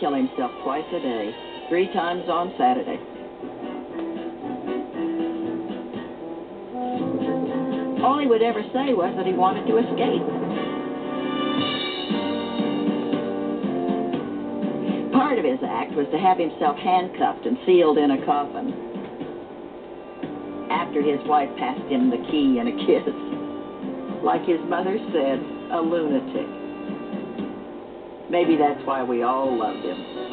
kill himself twice a day, three times on Saturday. All he would ever say was that he wanted to escape. Part of his act was to have himself handcuffed and sealed in a coffin. After his wife passed him the key and a kiss. Like his mother said, a lunatic. Maybe that's why we all loved him.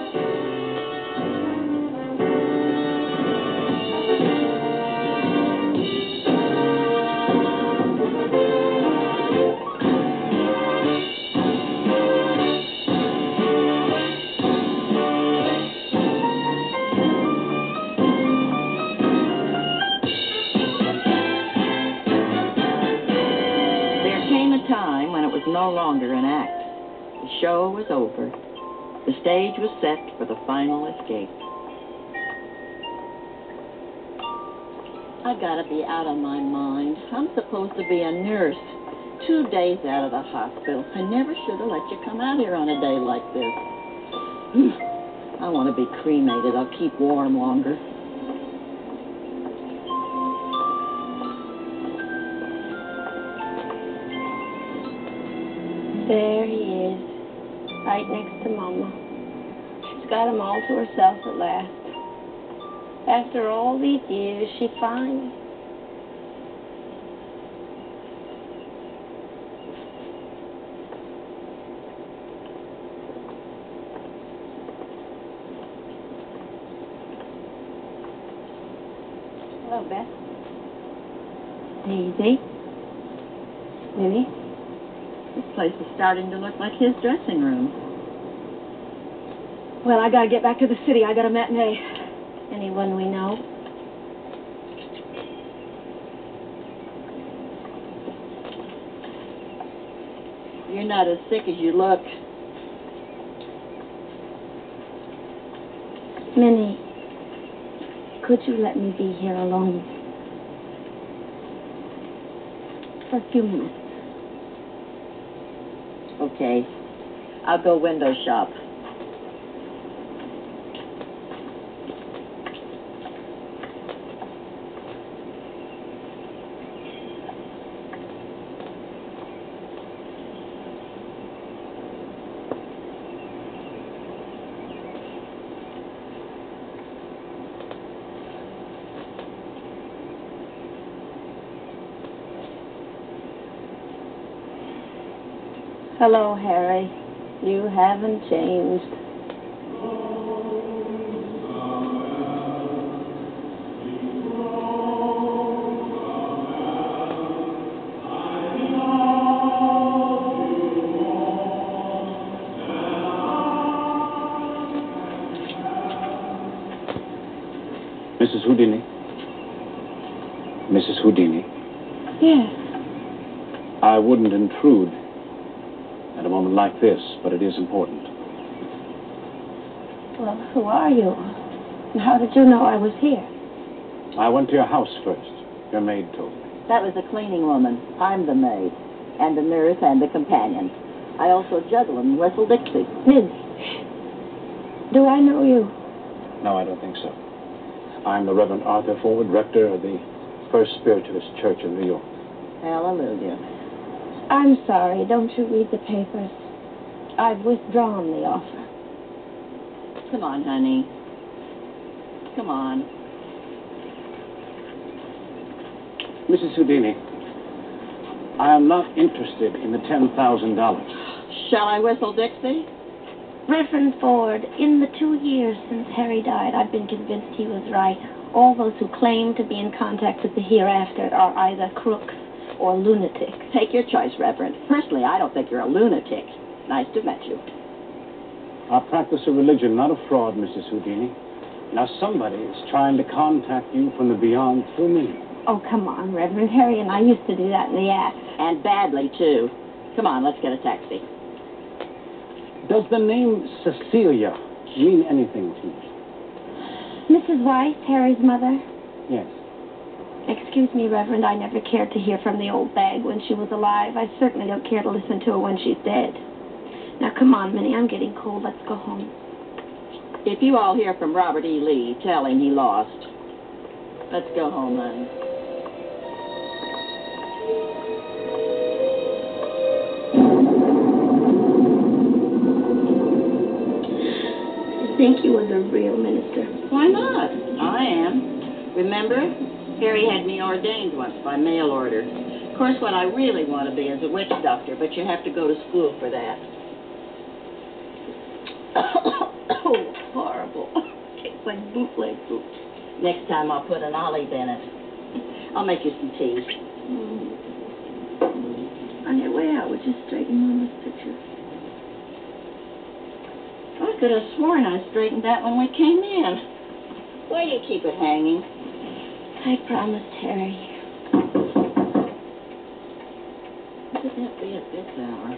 Show was over. The stage was set for the final escape. I've got to be out of my mind. I'm supposed to be a nurse. Two days out of the hospital. I never should have let you come out here on a day like this. I want to be cremated. I'll keep warm longer. There he right next to Mama. She's got him all to herself at last. After all these years, she finally. Hello, Bess. Easy. Minnie. This place is starting to look like his dressing room. Well, I gotta get back to the city. I got a matinee. Anyone we know? You're not as sick as you look. Minnie, could you let me be here alone? For a few minutes. Okay. I'll go window shop. Hello, Harry. You haven't changed. Mrs. Houdini? Mrs. Houdini, Yes. I wouldn't intrude at a moment like this, but it is important. Well, who are you? And how did you know I was here? I went to your house first. Your maid told me. That was the cleaning woman. I'm the maid, and the nurse, and the companion. I also juggle and whistle Dixie. Minnie. Do I know you? No, I don't think so. I'm the Reverend Arthur Ford, rector of the First Spiritualist Church in New York. Hallelujah. I'm sorry. Don't you read the papers? I've withdrawn the offer. Come on, honey. Come on. Mrs. Houdini, I am not interested in the $10,000. Shall I whistle Dixie? Reverend Ford, in the two years since Harry died, I've been convinced he was right. All those who claim to be in contact with the hereafter are either crooks or lunatics. Take your choice, Reverend. Personally, I don't think you're a lunatic. Nice to meet you. I practice a religion, not a fraud, Mrs. Houdini. Now, somebody is trying to contact you from the beyond through me. Oh, come on, Reverend. Harry and I used to do that in the act. And badly, too. Come on, let's get a taxi. Does the name Cecilia mean anything to you? Mrs. Weiss, Harry's mother, Yes. Excuse me, Reverend, I never cared to hear from the old bag when she was alive. I certainly don't care to listen to her when she's dead. Now, come on, Minnie, I'm getting cold. Let's go home. If you all hear from Robert E. Lee, tell him he lost. Let's go home, honey. I think you were the real minister. Why not? I am. Remember? Harry had me ordained once by mail order. Of course, what I really want to be is a witch doctor, but you have to go to school for that. Next time I'll put an olive in it. I'll make you some tea. Mm-hmm. On your way out, would you straighten Mama's picture? I could have sworn I straightened that when we came in. Why do you keep it hanging? I promised Harry. What could that be at this hour?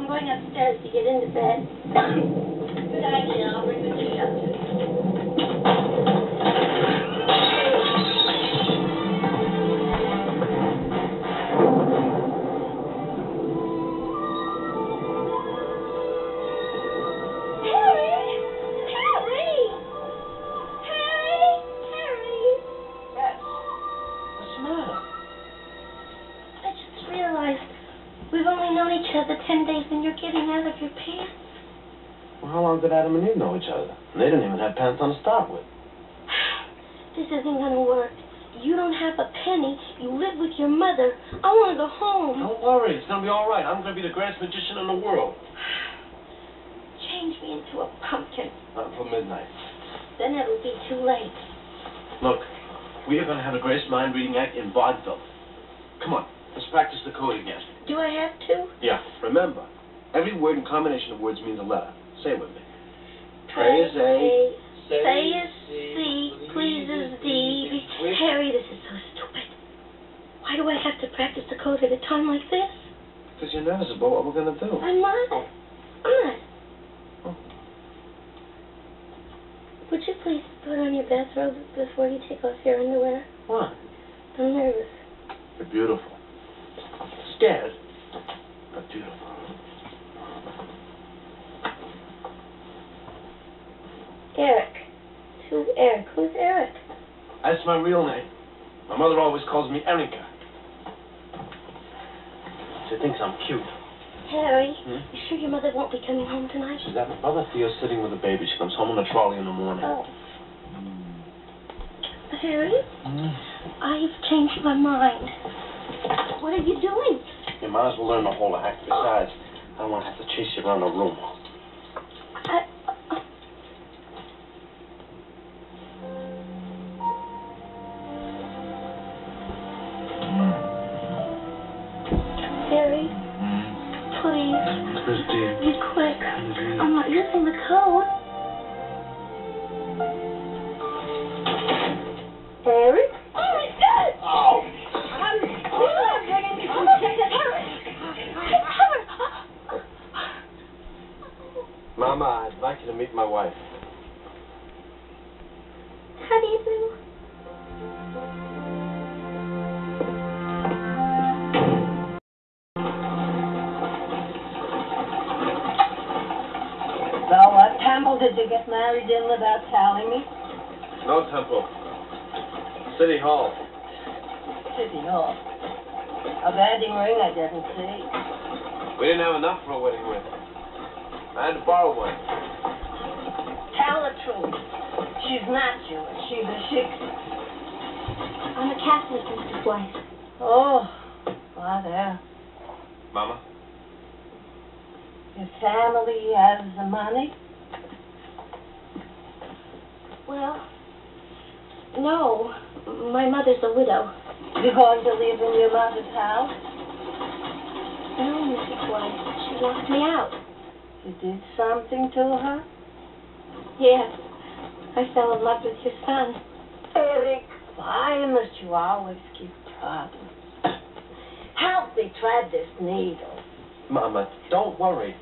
I'm going upstairs to get into bed. How long did Adam and Eve know each other? And they didn't even have pants on to start with. This isn't gonna work. You don't have a penny. You live with your mother. I wanna go home. Don't worry, it's gonna be all right. I'm gonna be the greatest magician in the world. Change me into a pumpkin. Not until midnight. Then it'll be too late. Look, we are gonna have the greatest mind reading act in vaudeville. Come on, let's practice the code again. Do I have to? Yeah, remember, every word and combination of words means a letter. Say it with me. Pray is A. Say is C. Please is D. Harry, this is so stupid. Why do I have to practice the code at a time like this? Because you're nervous about what we're gonna do. I'm not. Oh. I'm not. Oh. Would you please put on your bathrobe before you take off your underwear? Why? I'm nervous. You're beautiful. Scared, but beautiful. Eric. Who's Eric? Who's Eric? That's my real name. My mother always calls me Erica. She thinks I'm cute. Harry. Hmm? You sure your mother won't be coming home tonight? She's at my brother Theo's sitting with a baby. She comes home on a trolley in the morning. Oh. Harry, I've changed my mind. What are you doing? You might as well learn the whole act. Besides, I don't want to have to chase you around the room. I, You did something to her? Yes. I fell in love with your son. Eric, why must you always keep trouble? Help me thread this needle. Mama, don't worry.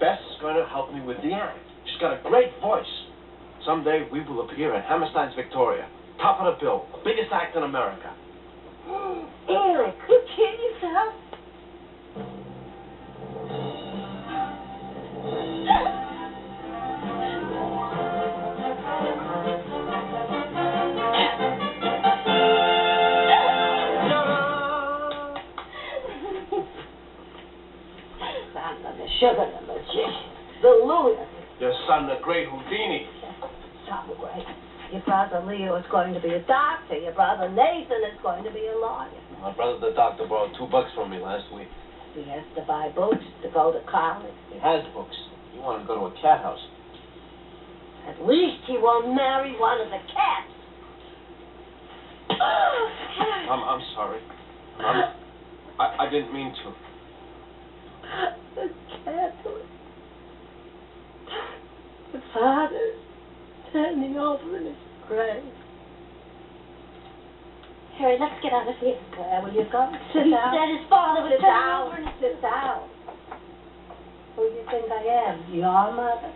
Bess is going to help me with the act. She's got a great voice. Someday we will appear at Hammerstein's Victoria. Top of the bill. Biggest act in America. Eric, you kidding yourself? Sugar the magician, the lunatic, Your son, the great Houdini. Your brother Leo is going to be a doctor. Your brother Nathan is going to be a lawyer. My brother, the doctor, borrowed two bucks from me last week. He has to buy books to go to college. He has books. You want to go to a cat house. At least he won't marry one of the cats. I'm, I'm sorry. I'm, I, I didn't mean to. The Catholic. The father turning over in his grave. Harry, let's get out of here. Where will you go? Sit He down. said his father was Sit turning down. over in his Sit down. Who do you think I am? Your mother?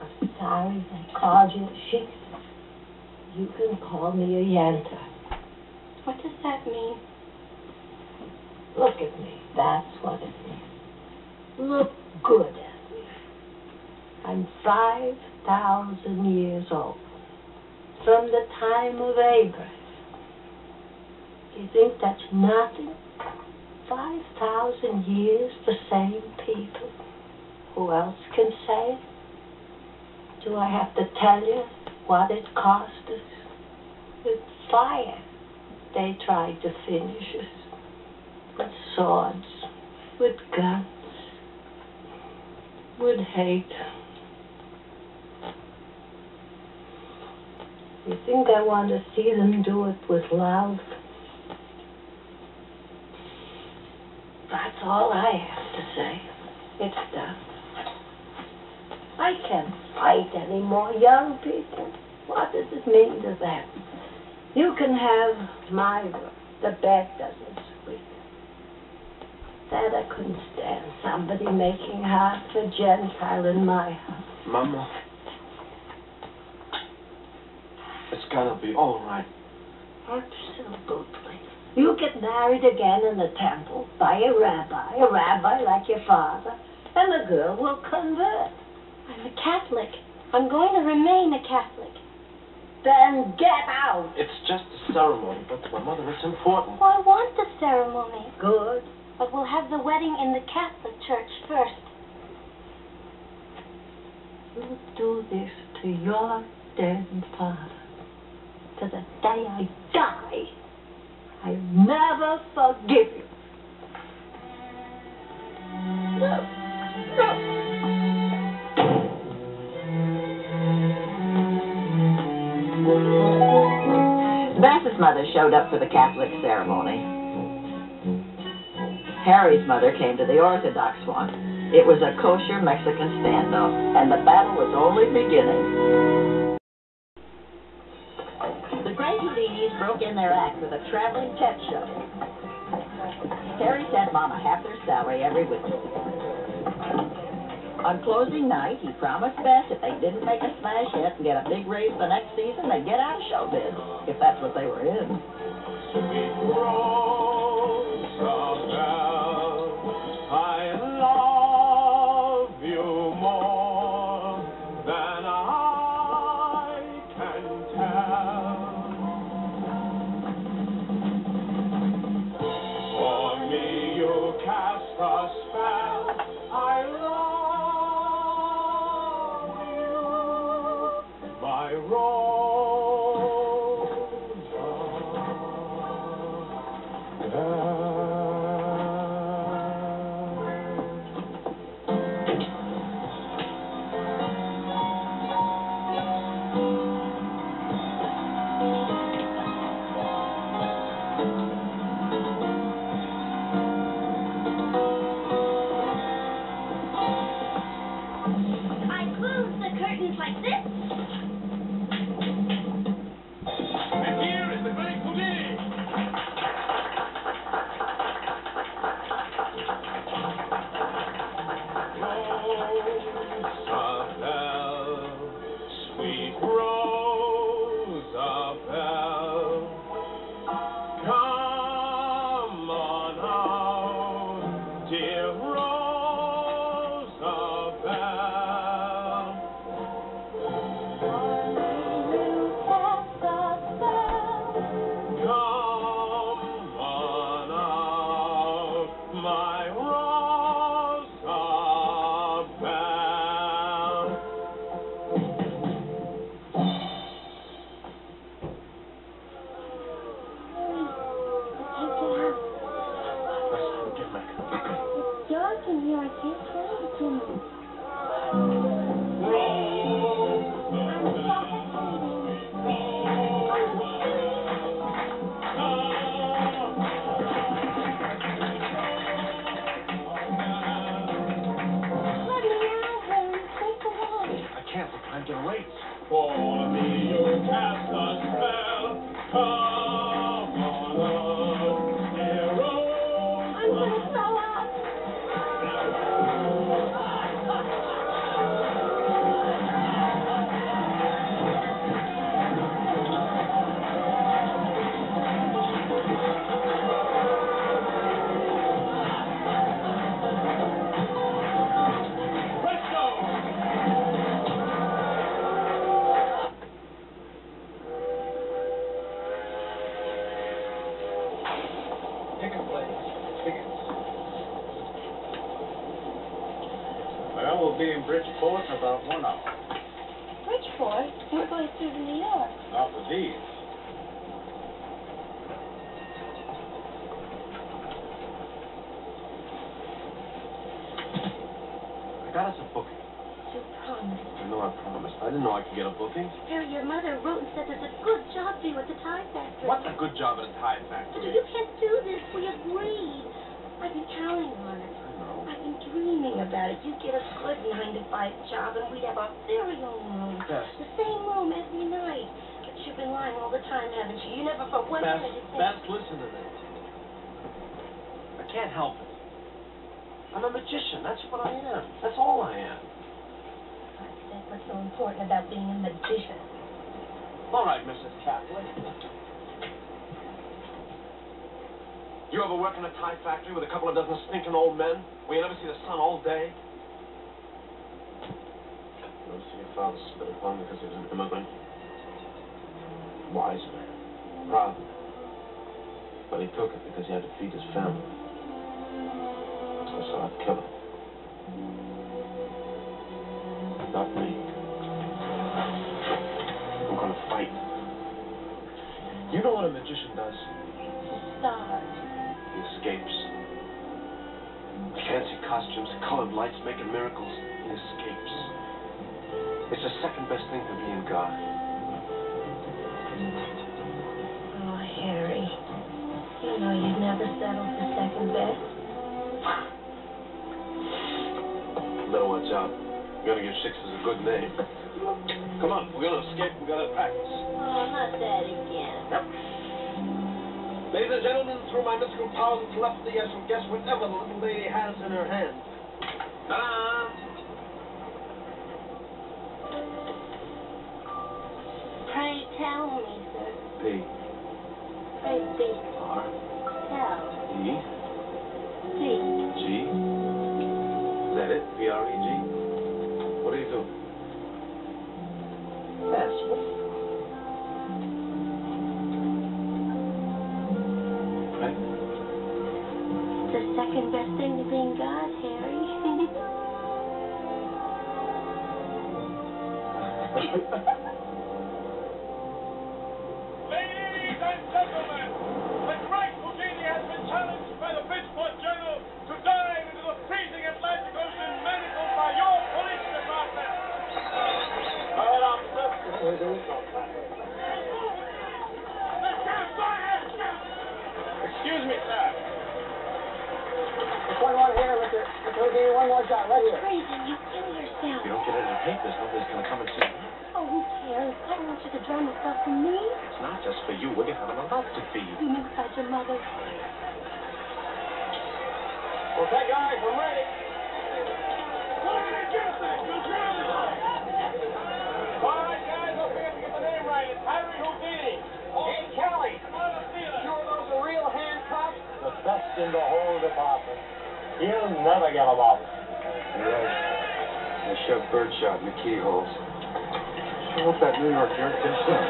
I'm sorry I called you a shit. You can call me a yanta. What does that mean? Look at me. That's what it means. Look good at me. I'm 5,000 years old. From the time of Abraham. You think that's nothing? 5,000 years, the same people. Who else can say? Do I have to tell you what it cost us? With fire, they tried to finish us with swords, with guns, with hate. You think I want to see them do it with love? That's all I have to say. It's done. I can't fight any more young people. What does it mean to them? You can have my room. The bed doesn't squeak. That I couldn't stand. Somebody making half a Gentile in my house. Mama. It's gonna be all right. Absolutely. You get married again in the temple by a rabbi, a rabbi like your father, and the girl will convert. I'm a Catholic. I'm going to remain a Catholic. Then get out. It's just a ceremony, but to my mother, it's important. Well, I want the ceremony, Good. but we'll have the wedding in the Catholic Church first. You do this to your dead father. To the day I die, I never forgive you. No. No. Mother showed up for the Catholic ceremony. Harry's mother came to the Orthodox one. It was a kosher Mexican standoff, and the battle was only beginning. in their act with a traveling pet show. Harry sent Mama half their salary every week. On closing night, he promised Bess if they didn't make a smash hit and get a big raise the next season, they'd get out of showbiz, if that's what they were in. Sweet Rose, We. Oh, not that again. Yep. Ladies and gentlemen, through my mystical powers of telepathy, I shall guess whatever the little lady has in her hand. Ta-da! Pray tell me, sir. P. Pray speak. R. Tell. E. Speak. G. Is that it? P R E G. What do you do? Hope that New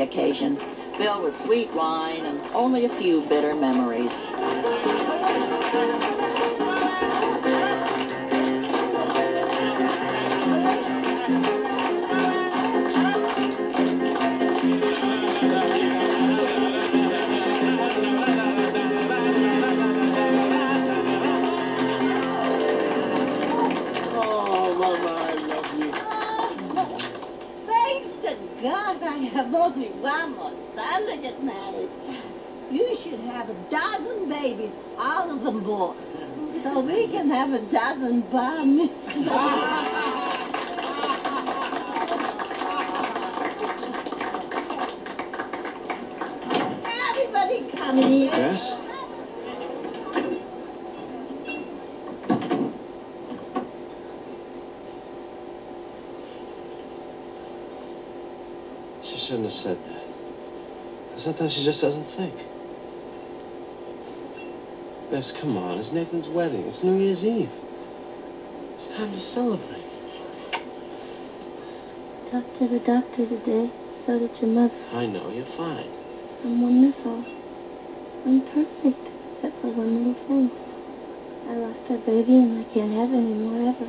occasion, filled with sweet wine and only a few bitter memories. One more son to get married. You should have a dozen babies, all of them boys, so we can have a dozen bums. Everybody come here. Yes? She shouldn't have said that. Sometimes she just doesn't think. Bess, come on. It's Nathan's wedding. It's New Year's Eve. It's time to celebrate. Talked to the doctor today. So did your mother. I know. You're fine. I'm wonderful. I'm perfect, except for one little thing. I lost our baby and I can't have any more ever.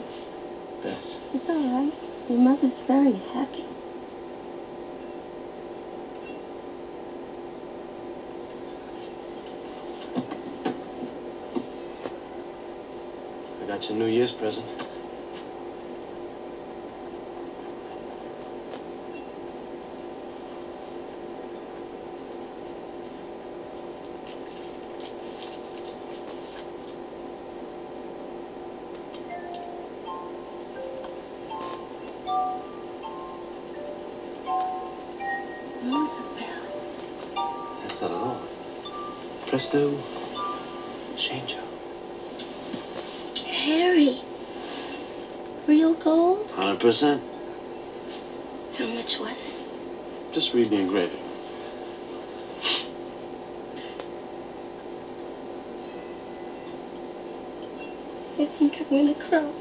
Bess. It's all right. Your mother's very happy. I a New Year's present. It? Just read the engraving. I think I'm gonna cry.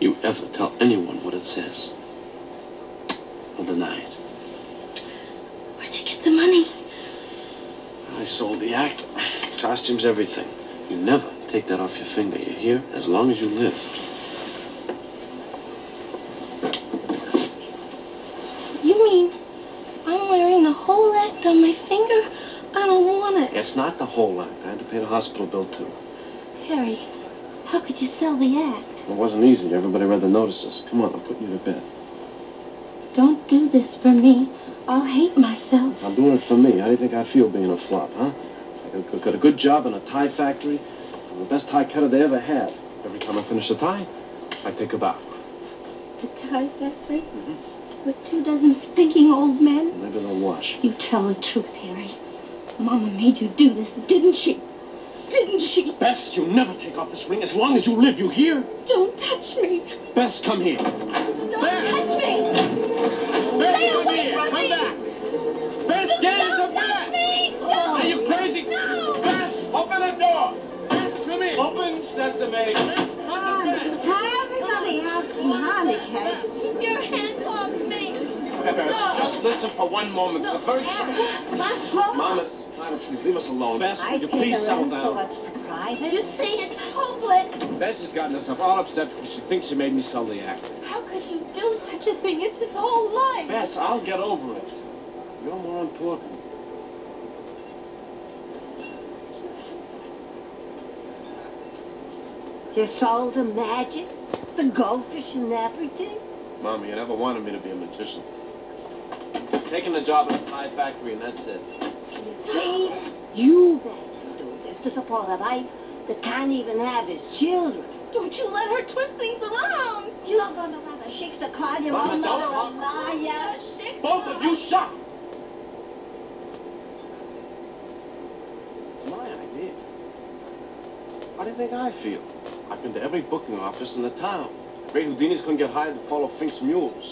You ever tell anyone what it says? I'll deny it. Where'd you get the money? I sold the act. Costumes, everything. You never take that off your finger, you hear? As long as you live. You mean I'm wearing the whole act on my finger? I don't want it. It's not the whole act. I had to pay the hospital bill, too. Harry, how could you sell the act? It wasn't easy. Everybody read the notices. Come on, I'm putting you to bed. Don't do this for me. I'll hate myself. I'm doing it for me. How do you think I feel being a flop, huh? I got, a good job in a tie factory. I'm the best tie cutter they ever had. Every time I finish a tie, I take a bow. The tie factory? With two dozen stinking old men? Maybe they'll wash. You tell the truth, Harry. Mama made you do this, didn't she? Didn't she? Bess, you never take off this ring as long as you live. You hear? Don't touch me. Bess, come here. Don't touch me. Bess, Stay come away here. from Come me. back. Bess, get into Don't touch bed. me. No. Are you crazy? No. Bess, open the door. Bess, come in. Open, Sesame. Bess, come to bed. Everybody has some honey cake. Your hands off me. Just listen for one moment. The first... Mama, Mama, leave us alone. Bess, I would you think please a settle little down? so private. You see, it's hopeless. Bess has gotten herself all upset because she thinks she made me sell the act. How could you do such a thing? It's his whole life. Bess, I'll get over it. You're more important. You sold the magic, the goldfish and everything. Mommy, you never wanted me to be a magician. Taking the job in a tie factory and that's it. See, you better do this to support a wife that can't even have his children. Don't you let her twist things around. You're gonna have a shake the card you Mama, won't don't know talk. a liar. Both of you shut! It's my idea. How do you think I feel? I've been to every booking office in the town. Ray Houdini's couldn't get hired to follow Fink's mules.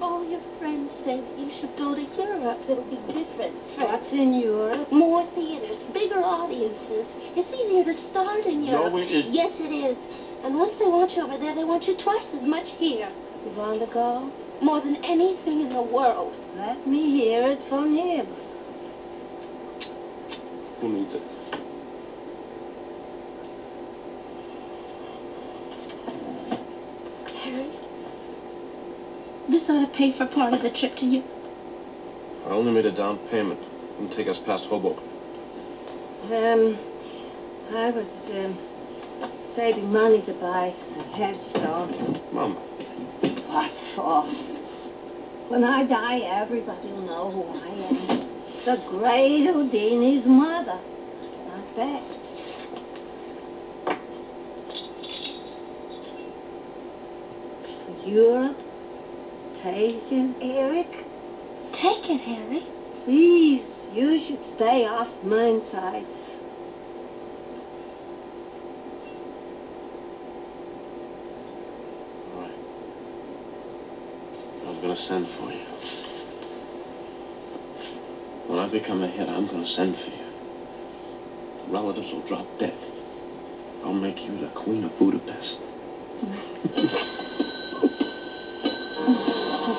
All your friends said you should go to Europe. It'll be different. What's in Europe? More theaters, bigger audiences. It's easier to start in Europe. No, it isn't. Yes, it is. And once they want you over there, they want you twice as much here. You want to go? More than anything in the world. Let me hear it from him. Who needs it? Harry, this ought to pay for part of the trip to you. I only made a down payment. It'll take us past Hoboken. Um, I was um, saving money to buy a headstone. Mama, What for? When I die, everybody will know who I am. The great Houdini's mother. Not bad. Europe, Tasia, Eric, Take it, Harry. please, you should stay off mine side. all right. I was going to send for you. When I become a hit, I'm going to send for you. Relatives will drop dead. I'll make you the Queen of Budapest. Oh, look, Mama. Come here. 1900.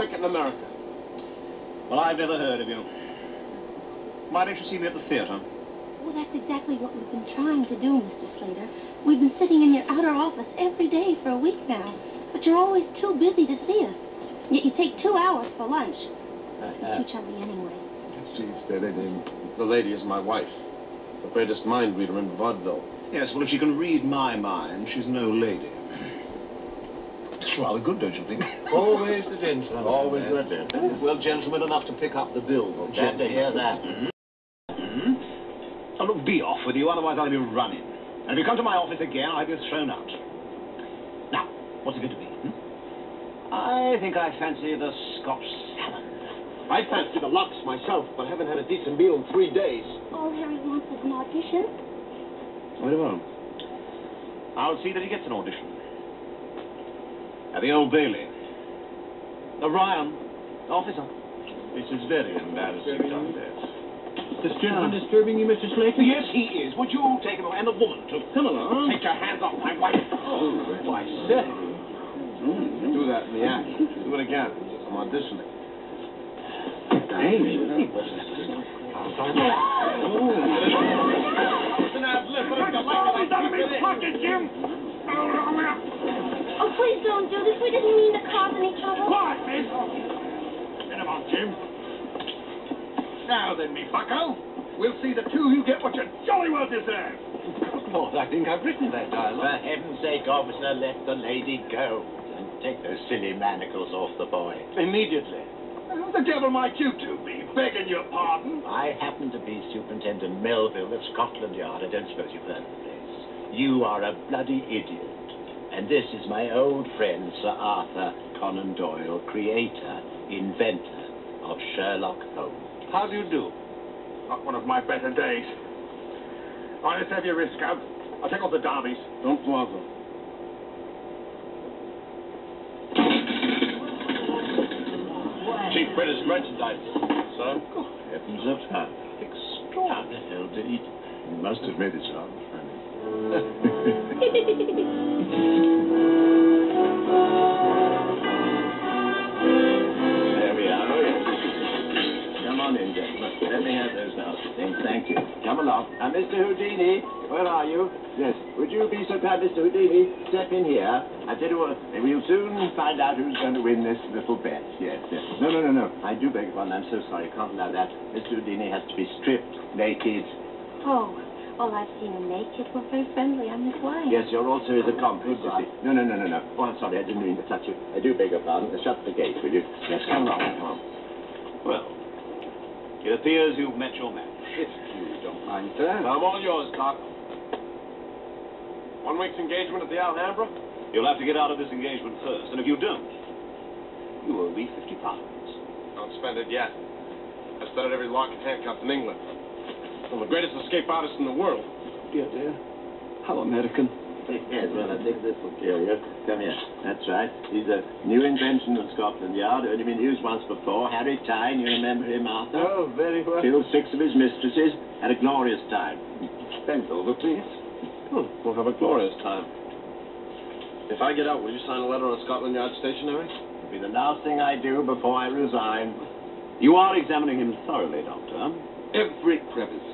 Top second in America. Well, I've never heard of you. Why don't you see me at the theater? Well, that's exactly what we've been trying to do, Mr. Slater. We've been sitting in your outer office every day for a week now, but you're always too busy to see us. Yet you take two hours for lunch. It's too chummy anyway. She's steady, The lady is my wife. The greatest mind reader in vaudeville. Yes, well, if she can read my mind, she's no lady. It's rather good, don't you think? Always the gentleman. Always the gentleman. Well, gentlemen enough to pick up the bill. Glad to hear that. Hmm? Oh, look, be off with you, otherwise I'll be running. And if you come to my office again, I'll have you thrown out. Now, what's it going to be? Hmm? I think I fancy the Scotch salmon. I fancy the lux myself, but haven't had a decent meal in three days. All Harry wants is an audition. Very well. I'll see that he gets an audition. At the Old Bailey. Uh, Orion, officer. This is very embarrassing, done this. This gentleman disturbing you, Mr. Slater? Yes, he is. Would you take him away? And the woman, too. Come along. Take your hands off my wife. Oh, why, sir. Mm-hmm. Do that in the act. Do it again. I'm auditioning. Hey, Oh, please don't do this. We didn't mean to cause any trouble. Quiet, miss. Get him on, Jim. Now then, me bucko. We'll see the two of you get what you jolly well deserve. Lord, I think I've written that dialogue. For heaven's sake, officer, let the lady go. And take those silly manacles off the boy. Immediately. Who the devil might you two be, begging your pardon? I happen to be Superintendent Melville of Scotland Yard. I don't suppose you've heard of the place. You are a bloody idiot. And this is my old friend, Sir Arthur Conan Doyle, creator, inventor of Sherlock Holmes. How do you do? Not one of my better days. All right, let's have your wrist, Scout. I'll take off the derbies. Don't bother. Chief British merchandise. Sir? Heavens of heaven. How the hell did he... He must have made it sound There on in, gentlemen. Let me have those nasty things. Thank you. Come along. Uh, Mr. Houdini, where are you? Yes. Would you be so kind, Mr. Houdini? Step in here. I tell you what, we'll soon find out who's going to win this little bet. Yes, yes. No, no, no, no. I do beg your pardon. I'm so sorry. Can't allow that. Mr. Houdini has to be stripped, naked. Oh, well, I've seen him naked. We're very friendly. I'm his wife. Yes, you're also his accomplice, you see. No, no, no, no, no. Oh, I'm sorry. I didn't mean to touch you. I do beg your pardon. Shut the gate, will you? Yes, come along. Come on. Well, it appears you've met your match. If you don't mind, sir. I'm all yours, Doc. One week's engagement at the Alhambra? You'll have to get out of this engagement first, and if you don't, you owe me 50 pounds. Don't spend it yet. I've studied every lock and handcuff in England. I'm the greatest escape artist in the world. Dear, dear. How American. Yes, well, I think this will kill you. Come here. That's right. He's a new invention of Scotland Yard. Only been used once before. Harry Tyne, you remember him, Arthur? Oh, very well. Killed six of his mistresses. Had a glorious time. Bend over, please. Hmm, we'll have a glorious time. If I get out, will you sign a letter on Scotland Yard stationery? It'll be the last thing I do before I resign. You are examining him thoroughly, Doctor, Every crevice.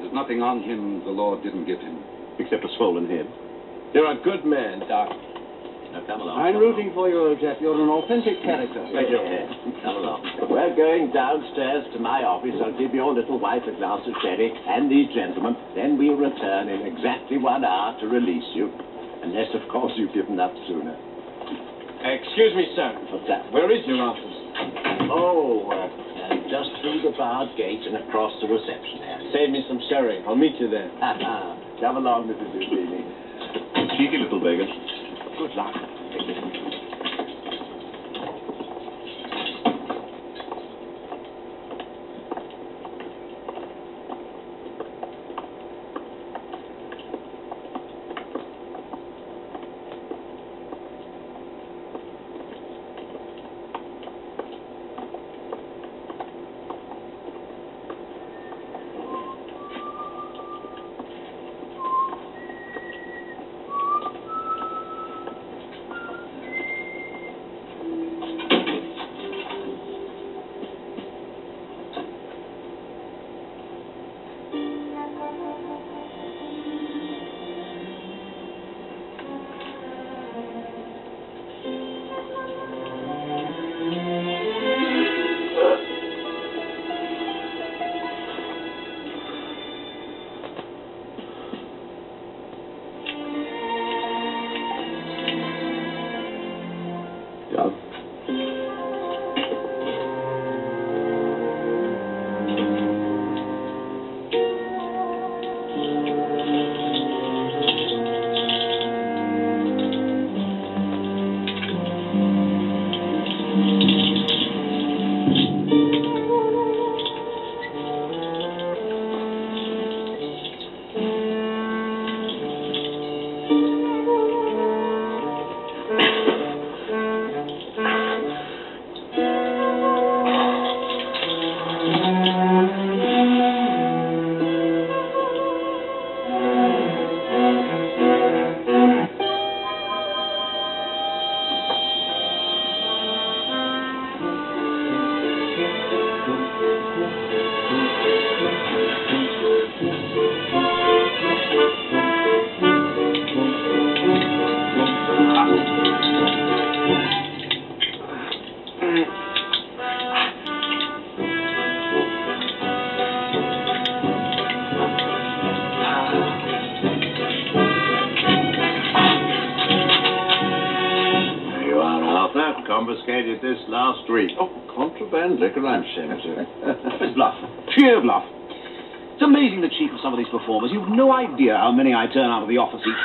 There's nothing on him the Lord didn't give him. except a swollen head. You're a good man, Doc. Now, come along. I'm rooting for you, old chap. You're an authentic character. Thank you. Come along. We're going downstairs to my office. I'll give your little wife a glass of sherry and these gentlemen. Then we'll return in exactly one hour to release you. Unless, of course, you've given up sooner. Excuse me, sir. What's that? Where is your office? Oh, uh, uh, just through the barred gate and across the reception area. Save me some sherry. I'll meet you there. Come along, Mrs. Houdini. Cheeky little beggar. Good luck. How many I turn out of the office each.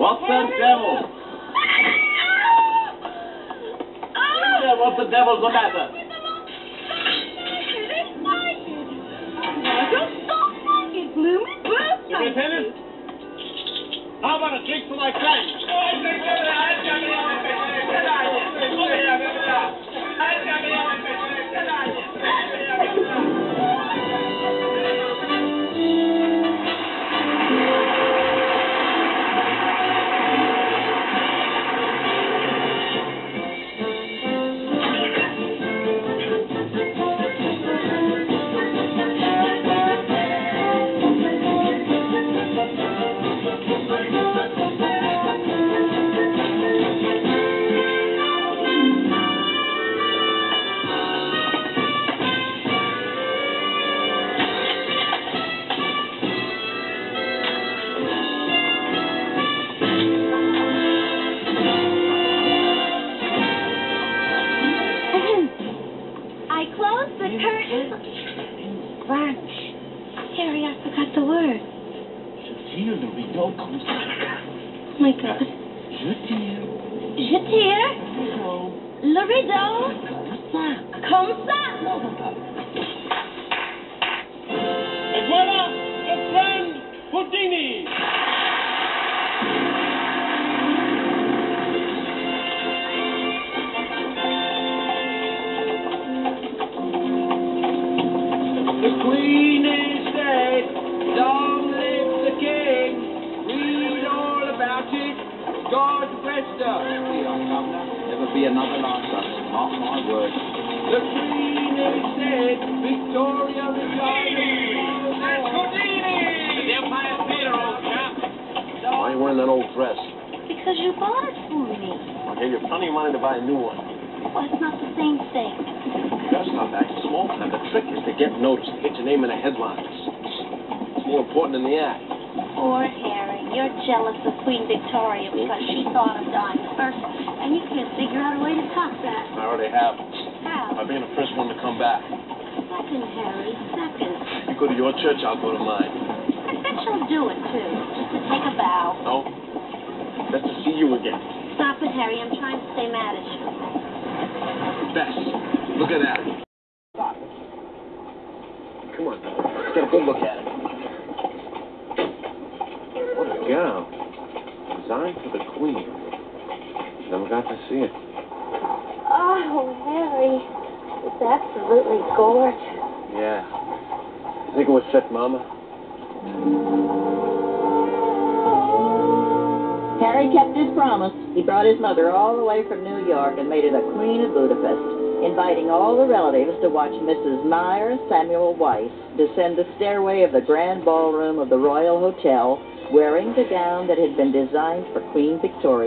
What the devil? What the devil's the matter?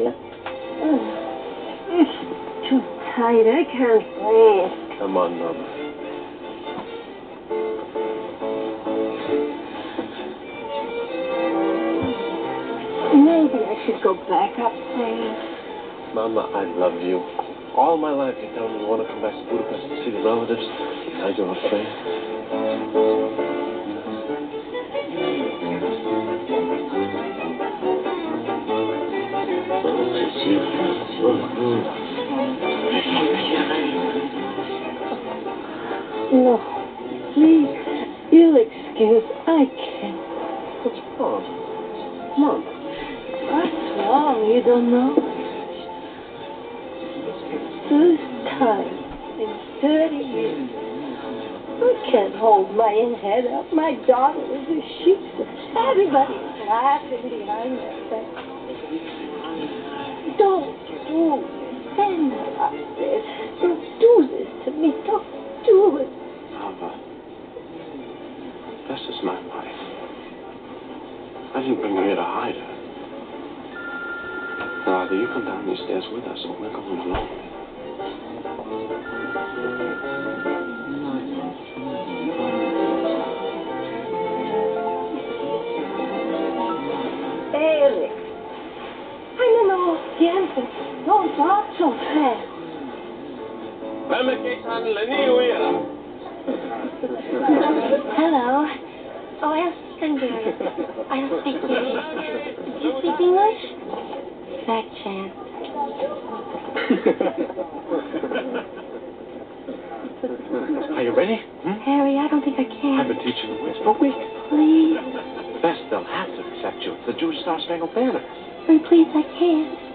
Victoria. Mm. Too tight. I can't breathe. Come on, Mama. Maybe I should go back upstairs. Mama, I love you. All my life you tell me you want to come back to Budapest to see the relatives. Now you're afraid. No, please, you'll excuse. I can't. What's wrong? Mom. What's wrong? You don't know? First time in 30 years. I can't hold my head up. My daughter is a sheep. Everybody's laughing behind back. Don't do stand up there. Don't uh, do this to me. Don't do it. Mama. This is my wife. I didn't bring her here to hide her. Now, either you come down these stairs with us or we're going alone. Eric. Old gambler. Don't talk so fast. Hello. Oh, I don't speak Hungarian. I don't speak English. Do you speak English? Fat chance. Are you ready? Hmm? Harry, I don't think I can. I've been teaching the words for a week. Please. Best they'll have to accept you. It's the Jewish Star Spangled Banner. Then please, I can't.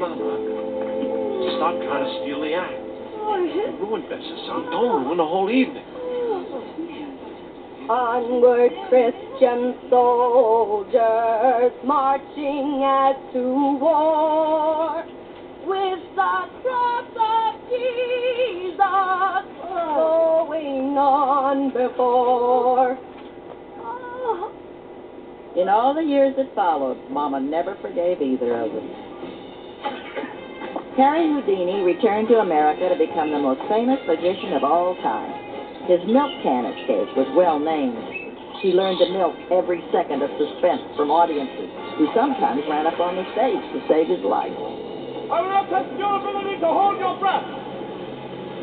Mama, stop trying to steal the act. You ruined Bess's song. Don't ruin the whole evening. Onward, Christian soldiers, marching as to war, with the cross of Jesus going on before. In all the years that followed, Mama never forgave either of them. Harry Houdini returned to America to become the most famous magician of all time. His milk can escape was well named. He learned to milk every second of suspense from audiences, who sometimes ran up on the stage to save his life. I will not test your ability to hold your breath.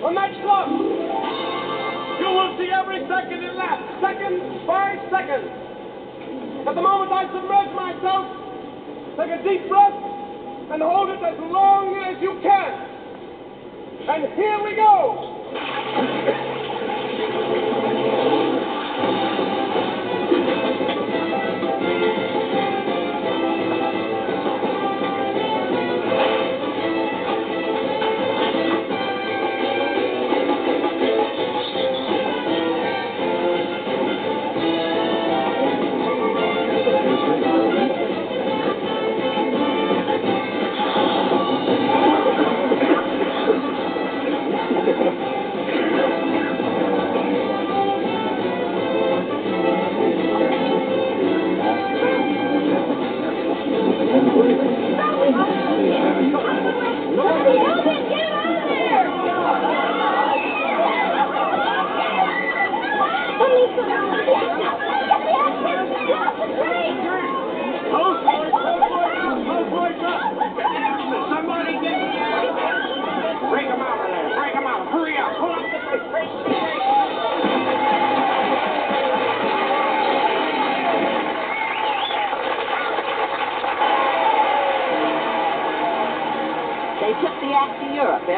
On that clock, you will see every second elapse, second by second. At the moment I submerge myself, take a deep breath and hold it as long as you can. And here we go.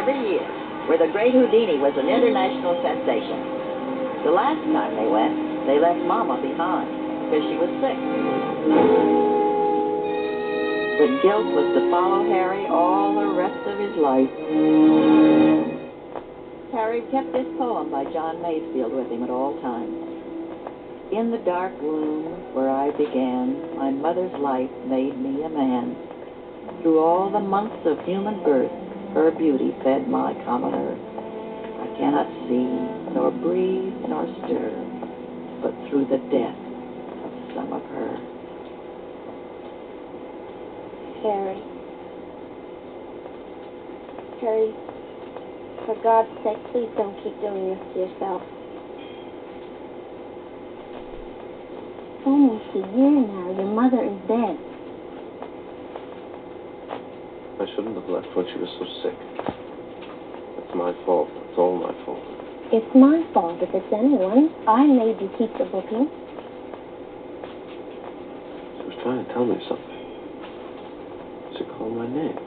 Every year, where the great Houdini was an international sensation. The last time they went, they left Mama behind because she was sick. The guilt was to follow Harry all the rest of his life. Harry kept this poem by John Masefield with him at all times. In the dark womb where I began, my mother's life made me a man. Through all the months of human birth, her beauty fed my common earth. I cannot see, nor breathe, nor stir, but through the death of some of her. Harry. Harry, for God's sake, please don't keep doing this to yourself. Almost a year now. Your mother is dead. I shouldn't have left when she was so sick. It's my fault. It's all my fault. It's my fault if it's anyone. I made you keep the booking. She was trying to tell me something. She called my name.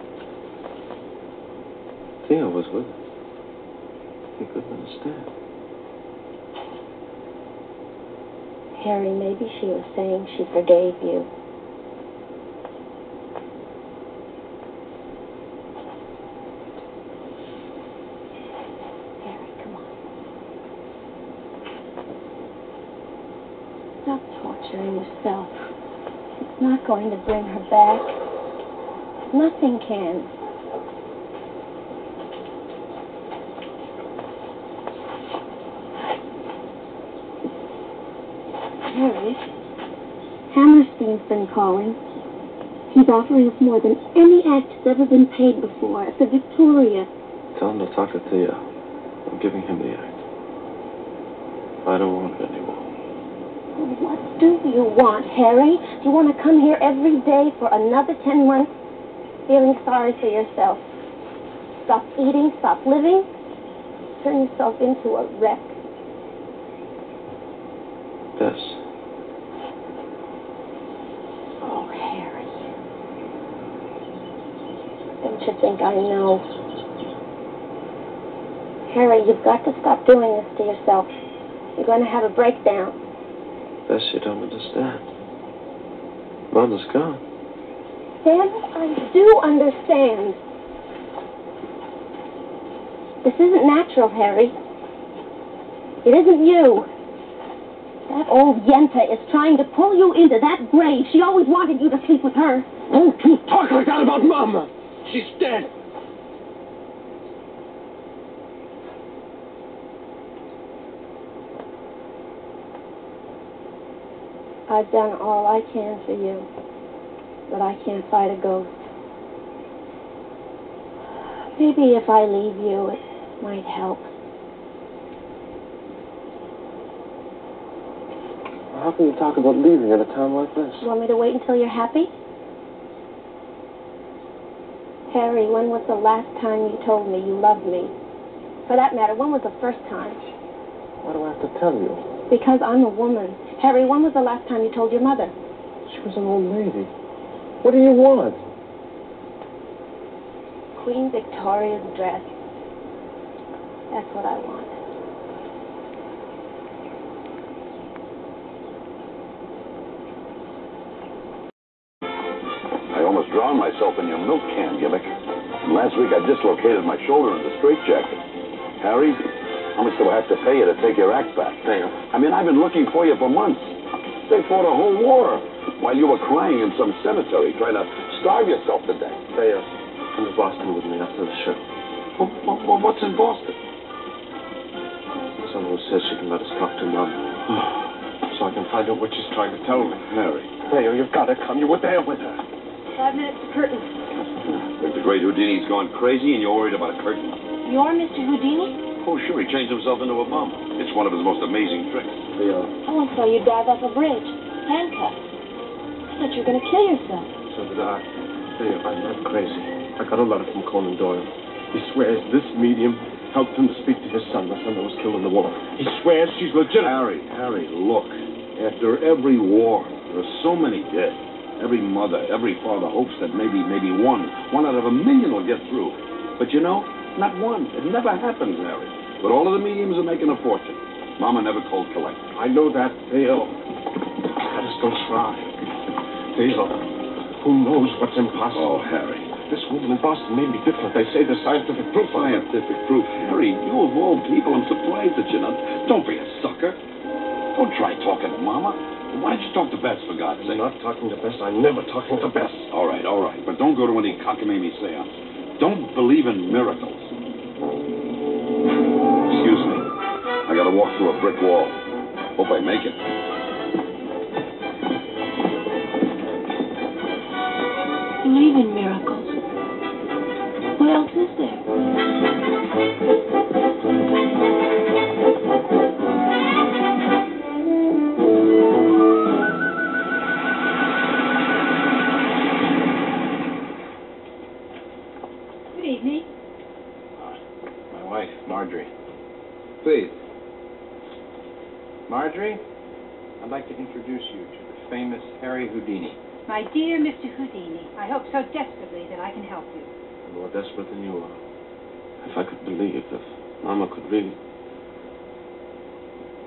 Theo was with her. He couldn't understand. Harry, maybe she was saying she forgave you. Harry, come on. Stop torturing yourself. It's going to bring her back. Nothing can. Harry, Hammerstein's been calling. He's offering us more than any act has ever been paid before at the Victoria. Tell him to talk to Theo. I'm giving him the act. I don't want anymore. What do you want, Harry? Do you want to come here every day for another ten months, feeling sorry for yourself? Stop eating, stop living, turn yourself into a wreck. This. Oh, Harry. Don't you think I know? Harry, you've got to stop doing this to yourself. You're going to have a breakdown. Bess, you don't understand. Mama's gone. Sam, I do understand. This isn't natural, Harry. It isn't you. That old Yenta is trying to pull you into that grave. She always wanted you to sleep with her. Don't you talk like that about Mama. She's dead. I've done all I can for you, but I can't fight a ghost. Maybe if I leave you, it might help. How can you talk about leaving at a time like this? You want me to wait until you're happy? Harry, when was the last time you told me you loved me? For that matter, when was the first time? Why do I have to tell you? Because I'm a woman. Harry, when was the last time you told your mother? She was an old lady. What do you want? Queen Victoria's dress. That's what I want. I almost drowned myself in your milk can, gimmick. And last week I dislocated my shoulder in the straitjacket. Harry, how much do I have to pay you to take your act back? Theo. I mean, I've been looking for you for months. They fought a whole war while you were crying in some cemetery trying to starve yourself to death. Theo, come to Boston with me after the show. Well, well, well, what's in Boston? Someone says she can let us talk to Mom. so I can find out what she's trying to tell me. Harry. Theo, you've got to come. You were there with her. Five minutes to curtain. Think the great Houdini's gone crazy and you're worried about a curtain? You're Mr. Houdini? Oh, sure, he changed himself into a bum. It's one of his most amazing tricks. Theo, I once saw you dive off a bridge, handcuffed. I thought you were going to kill yourself. so did I. Theo, I'm not crazy. I got a letter from Conan Doyle. He swears this medium helped him to speak to his son, the son that was killed in the war. He swears she's legit. Harry, Harry, look. After every war, there are so many dead. Every mother, every father hopes that maybe, maybe one, one out of a million will get through. But you know, not one. It never happens, Harry. But all of the mediums are making a fortune. Mama never cold collect. I know that, Theo. I just don't try. Theo, who knows what's impossible? Oh, Harry. This woman in Boston may be different. They say there's scientific proof. Scientific proof. Harry, you of all people, I'm surprised that you're not. Don't be a sucker. Don't try talking to Mama. Why don't you talk to Bess, for God's sake? I'm not talking to Bess. I'm never talking to Bess. All right, all right. But don't go to any cockamamie seance. Don't believe in miracles. Excuse me. I gotta walk through a brick wall. Hope I make it. Believe in miracles. What else is there? Please. Marjorie, I'd like to introduce you to the famous Harry Houdini. My dear Mr. Houdini, I hope so desperately that I can help you. I'm more desperate than you are. If I could believe, if Mama could really.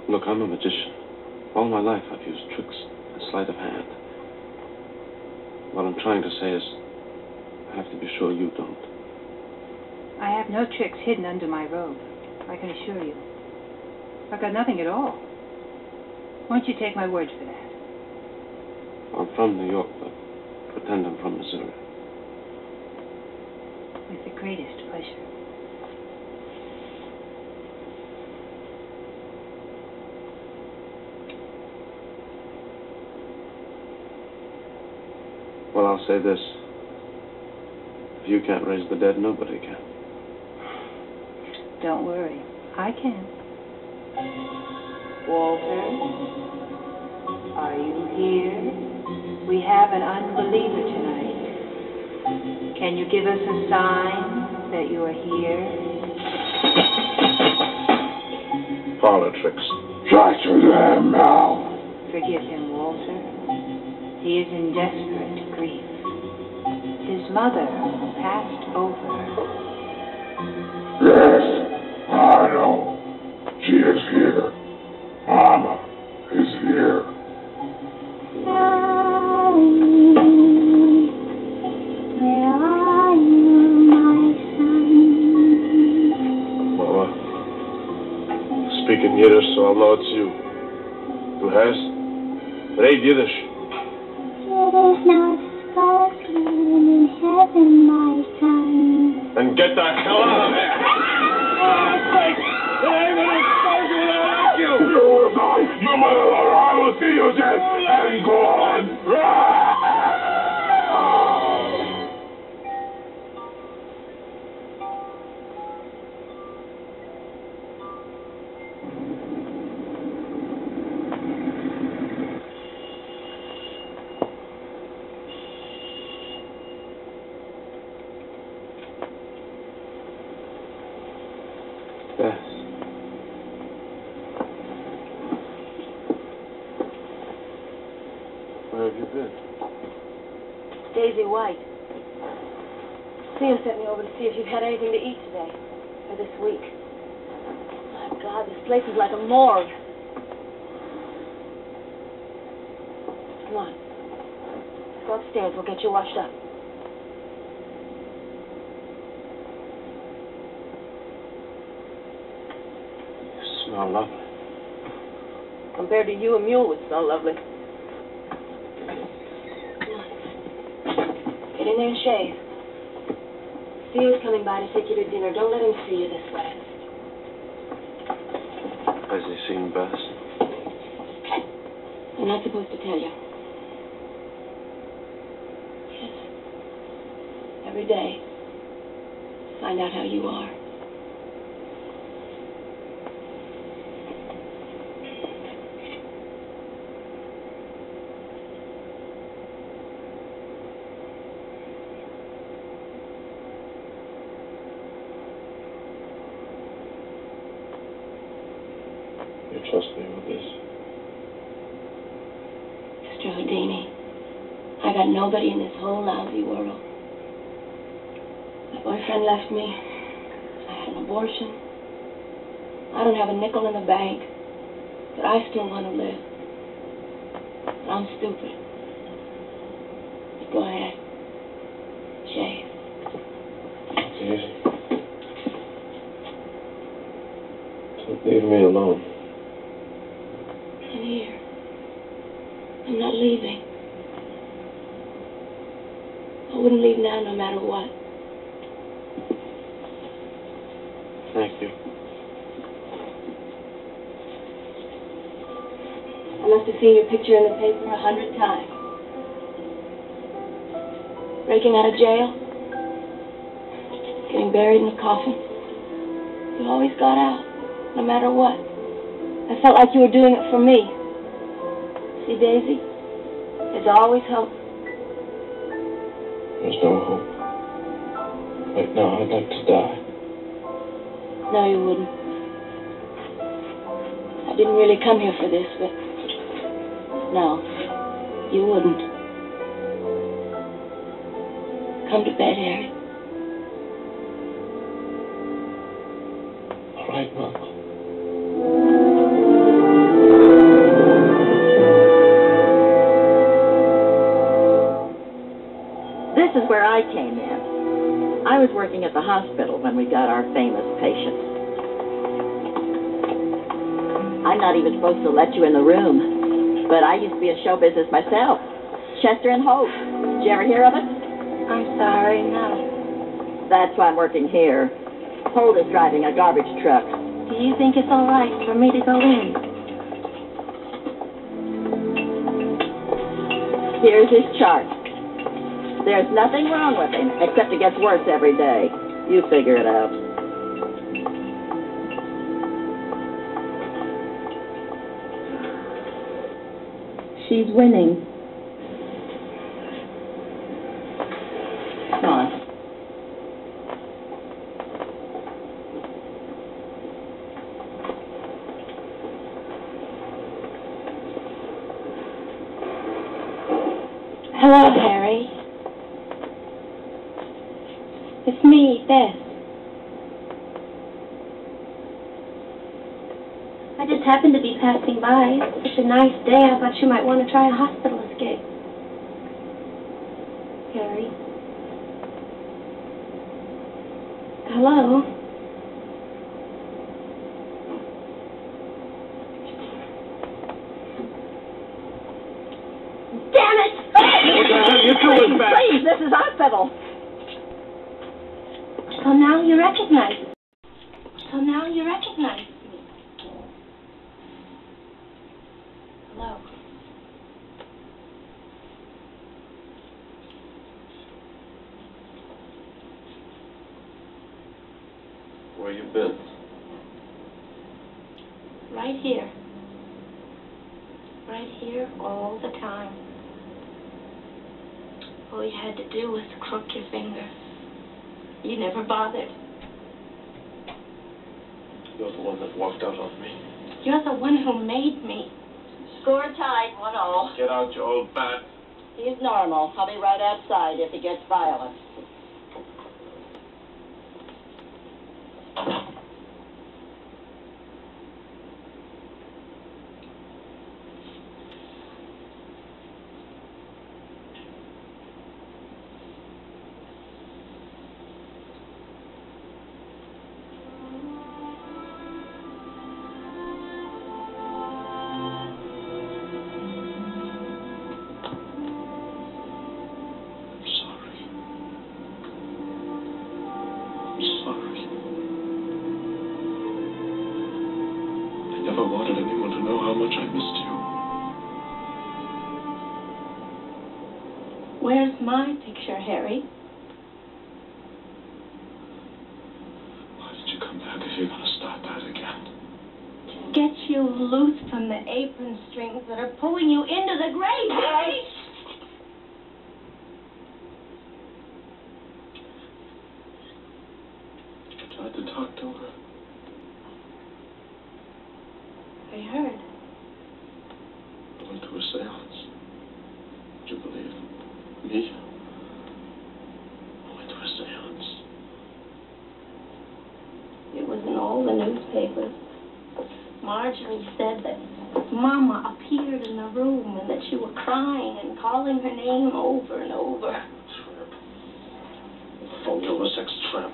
Look, I'm a magician. All my life I've used tricks and sleight of hand. What I'm trying to say is, I have to be sure you don't. I have no tricks hidden under my robe, I can assure you. I've got nothing at all. Won't you take my word for that? I'm from New York, but pretend I'm from Missouri. With the greatest pleasure. Well, I'll say this. If you can't raise the dead, nobody can. Don't worry, I can. Walter, are you here? We have an unbeliever tonight. Can you give us a sign that you are here? Parlor tricks. Try to them now. Forgive him, Walter. He is in desperate grief. His mother passed over. Yes, I know. She is here. Mama is here. Mama. Speak in Yiddish so I'll know it's you. Du hast? Read Yiddish. You've had anything to eat today. Or this week. My God, this place is like a morgue. Come on. Let's go upstairs. We'll get you washed up. You smell lovely. Compared to you, a mule would smell lovely. Get in there and shave. Steve's coming by to take you to dinner. Don't let him see you this way. Has he seen Bess? I'm not supposed to tell you. Yes. Every day. Find out how you are. You trust me with this? Mr. Houdini, I got nobody in this whole lousy world. My boyfriend left me. I had an abortion. I don't have a nickel in the bank, but I still want to live. And I'm stupid. But go ahead. Shave. Daisy. Don't leave me alone. I'm here. I'm not leaving. I wouldn't leave now no matter what. Thank you. I must have seen your picture in the paper a hundred times. Breaking out of jail. Getting buried in a coffin. You always got out, no matter what. I felt like you were doing it for me. See, Daisy? There's always hope. There's no hope. Right now, I'd like to die. No, you wouldn't. I didn't really come here for this, but no, you wouldn't. Come to bed, Harry. All right, Mama. Was working at the hospital when we got our famous patient. I'm not even supposed to let you in the room, but I used to be in show business myself. Chester and Hope. Did you ever hear of it? I'm sorry, no. That's why I'm working here. Holt is driving a garbage truck. Do you think it's all right for me to go in? Here's his chart. There's nothing wrong with him, except it gets worse every day. You figure it out. She's winning. Come on. Hello, Harry. It's me, Bess. I just happened to be passing by. It's a nice day. I thought you might want to try a hospital You never bothered. You're the one that walked out on me. You're the one who made me. Score tied, one all. Get out, you old bat. He's normal. I'll be right outside if he gets violent. calling her name over and over. Tramp. Photo sex tramp.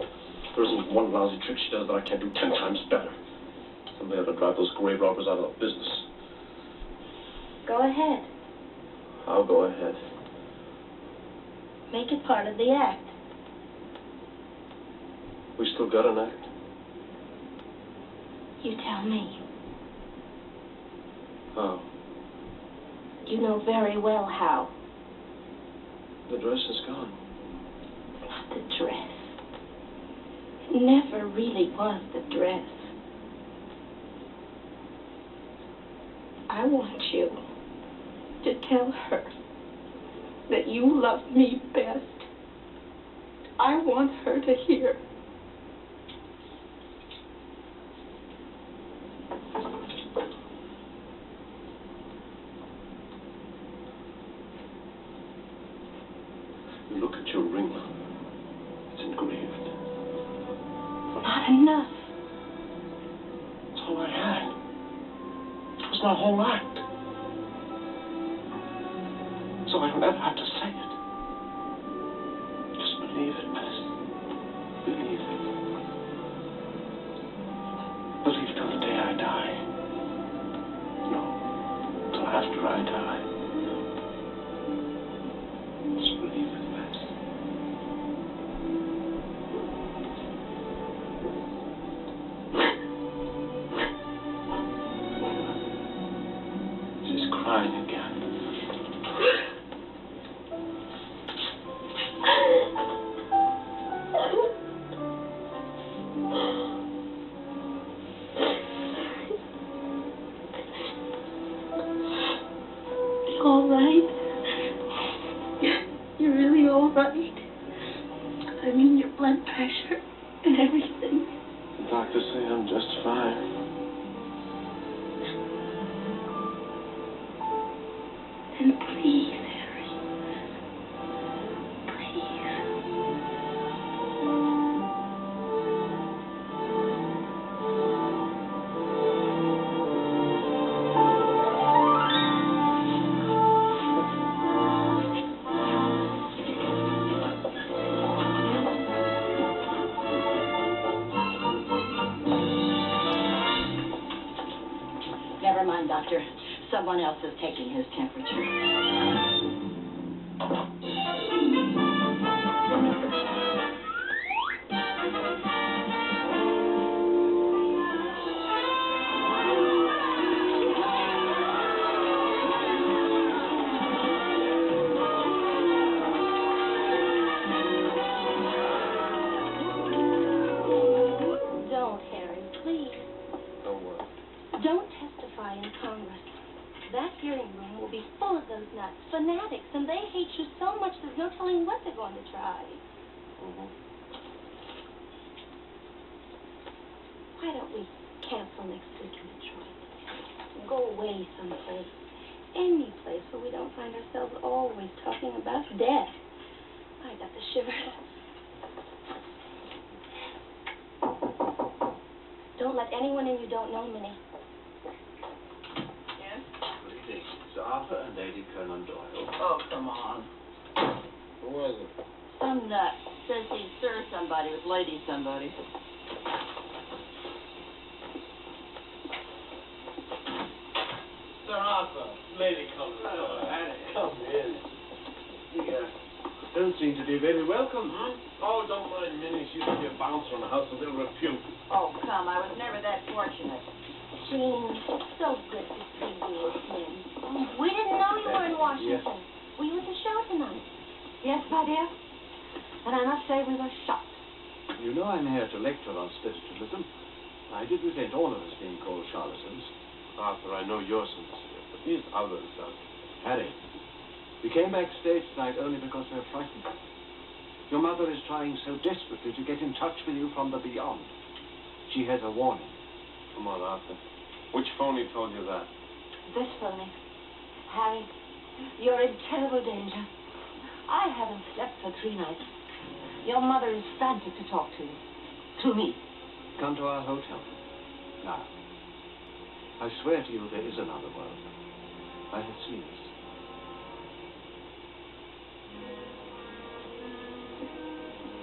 There isn't one lousy trick she does that I can't do ten times better. Somebody ought to drive those grave robbers out of business. Go ahead. I'll go ahead. Make it part of the act. We still got an act? You tell me. Oh. You know very well how. The dress is gone. Not the dress. It never really was the dress. I want you to tell her that you love me best. I want her to hear. everyone else. Did resent all of us being called charlatans. Arthur, I know you're sincere, but these others are... Harry, we came backstage tonight only because we're frightened. Your mother is trying so desperately to get in touch with you from the beyond. She has a warning. Come on, Arthur. Which phony told you that? This phony. Harry, you're in terrible danger. I haven't slept for three nights. Your mother is frantic to talk to you. Through me. Come to our hotel. Now, I swear to you there is another world. I have seen it.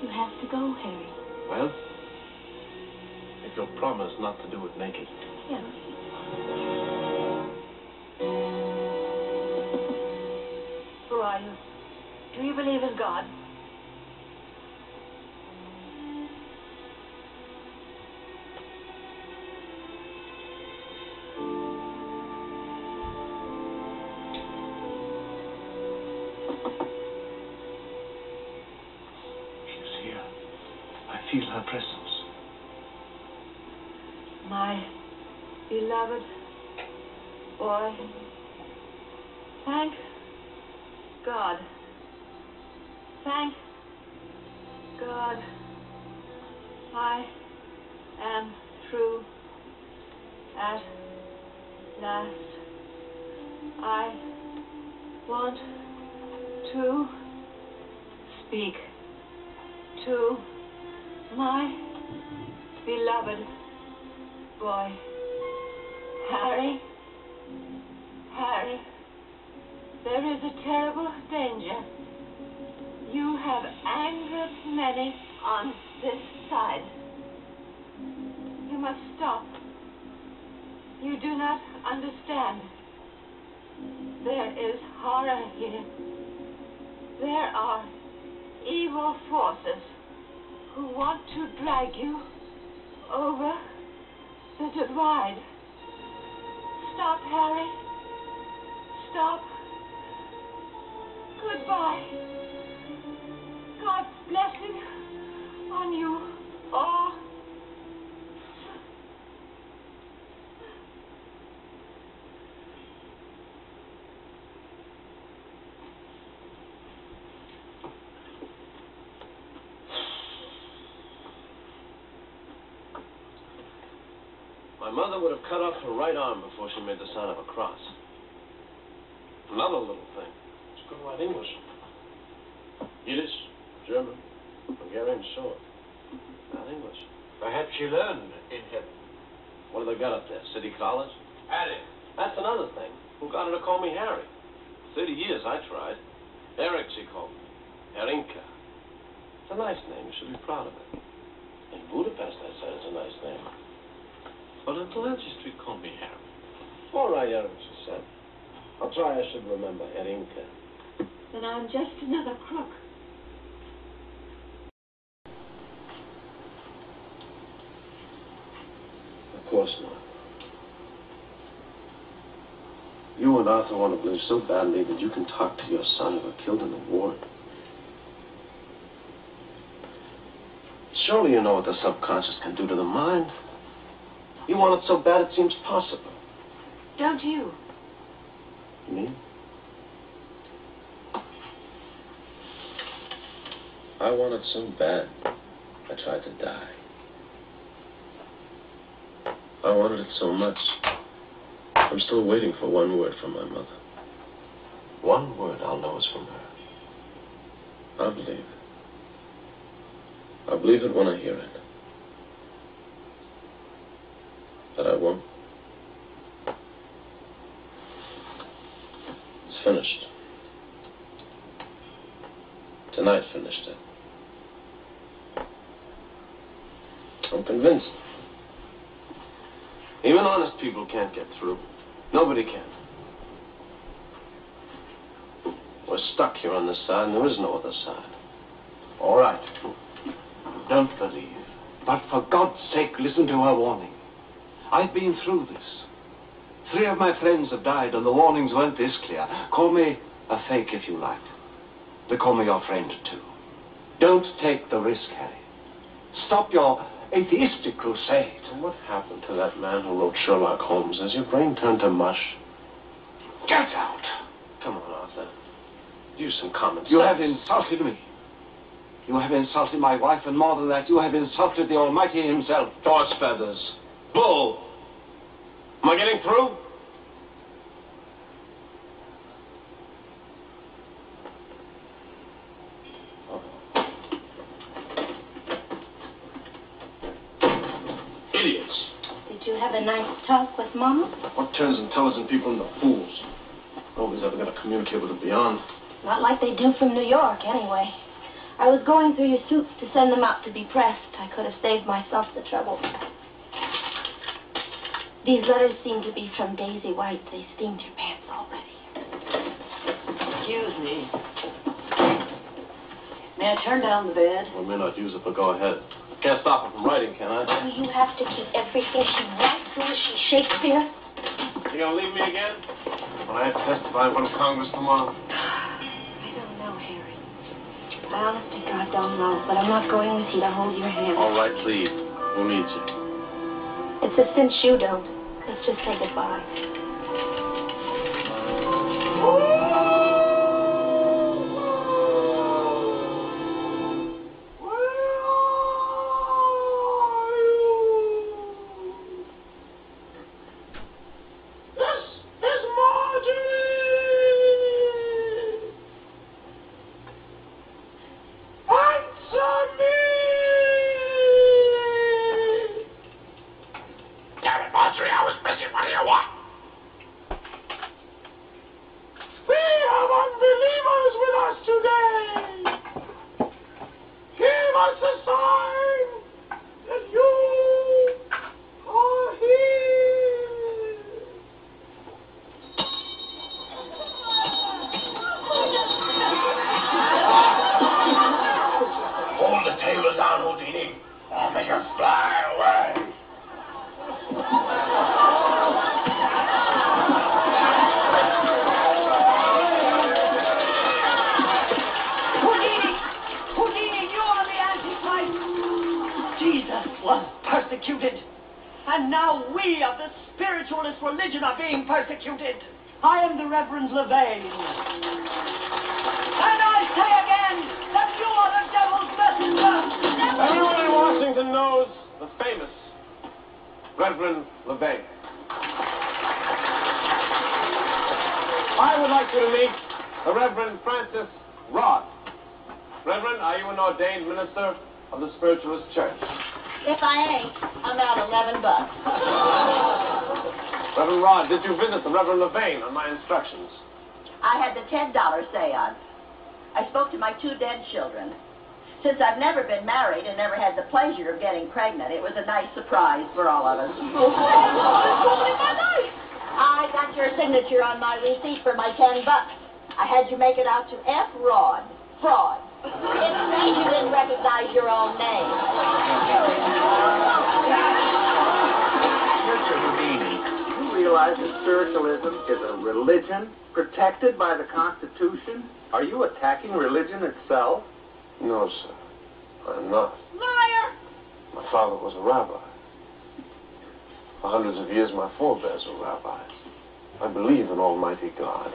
You have to go, Harry. Well, If you'll promise not to do it naked. Yes. Who are you? Do you believe in God? Divide. Stop, Harry. Stop. Goodbye. God's blessing on you all. My mother would have cut off her right arm before she made the sign of a cross. Another little thing. She couldn't write English. Yiddish, German, Hungarian, on. Not English. Perhaps she learned in heaven. What have they got up there? City College? Harry. That's another thing. Who got her to call me Harry? Thirty years I tried. Eric, she called me. Erinka. It's a nice name. You should be proud of it. In Budapest, I said it's a nice name. But in Delancey Street, call me Harry. All right, Eric, she said. I'll try I should remember Erinka. Then I'm just another crook. Of course not. You and Arthur want to live so badly that you can talk to your son who were killed in the war. Surely you know what the subconscious can do to the mind. You want it so bad it seems possible. Don't you? Me? I want it so bad, I tried to die. I wanted it so much. I'm still waiting for one word from my mother. One word I'll know is from her. I believe. it. I believe it when I hear it. But I won't. It's finished. Tonight finished it. I'm convinced. Even honest people can't get through. Nobody can. We're stuck here on this side, and there is no other side. All right. Don't believe. But for God's sake, listen to her warning. I've been through this. Three of my friends have died, and the warnings weren't this clear. Call me a fake if you like. But call me your friend, too. Don't take the risk, Harry. Stop your atheistic crusade. And what happened to that man who wrote Sherlock Holmes? Has your brain turned to mush? Get out! Come on, Arthur. Use some common sense. You have insulted me. You have insulted my wife, and more than that, you have insulted the Almighty Himself. Horse feathers. Bull. Am I getting through? Idiots. Did you have a nice talk with Mama? What turns intelligent people into fools? Nobody's ever going to communicate with the beyond. Not like they do from New York, anyway. I was going through your suits to send them out to be pressed. I could have saved myself the trouble. These letters seem to be from Daisy White. They steamed your pants already. Excuse me. May I turn down the bed? I may not use it, but go ahead. Can't stop her from writing, can I? Do you have to keep everything she writes to? Is she Shakespeare? You gonna leave me again? When I have to testify in front of Congress tomorrow. I don't know, Harry. I honest to God don't know, but I'm not going with you to hold your hand. All right, please. Who needs you? It's a cinch you don't. Let's just say goodbye. Children. Since I've never been married and never had the pleasure of getting pregnant, it was a nice surprise for all of us. I got your signature on my receipt for my 10 bucks. I had you make it out to F. Rod. Fraud. It's strange you didn't recognize your own name. Mr. Houdini, you realize that spiritualism is a religion protected by the Constitution? Are you attacking religion itself? No, sir. I'm not. Liar! My father was a rabbi. For hundreds of years, my forebears were rabbis. I believe in Almighty God.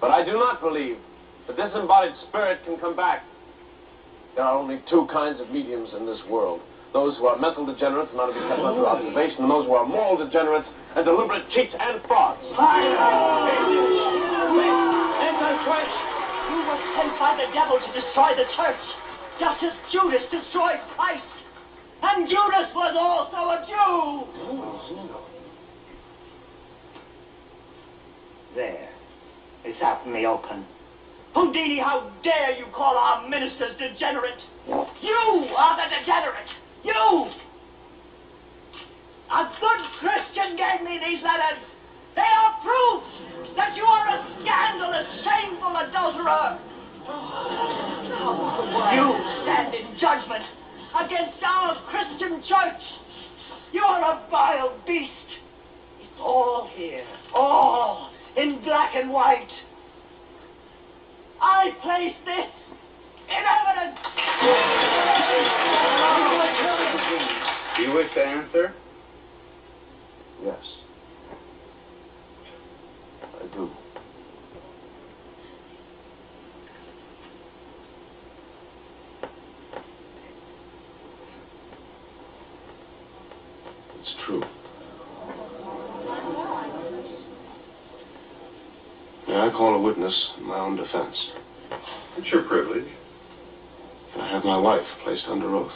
But I do not believe that disembodied spirit can come back. There are only two kinds of mediums in this world. Those who are mental degenerates and are to be kept under observation, and those who are moral degenerates and deliberate cheats and frauds. Fire! Sent by the devil to destroy the church, just as Judas destroyed Christ. And Judas was also a Jew. There. It's out in the open. Houdini, how dare you call our ministers degenerate? You are the degenerate. You! A good Christian gave me these letters. They are proof that you are a scandalous, shameful adulterer. You stand in judgment against our Christian church. You are a vile beast. It's all here, all in black and white. I place this in evidence. Do you wish to answer? Yes. I do. It's true. May I call a witness in my own defense? It's your privilege. Can I have my wife placed under oath?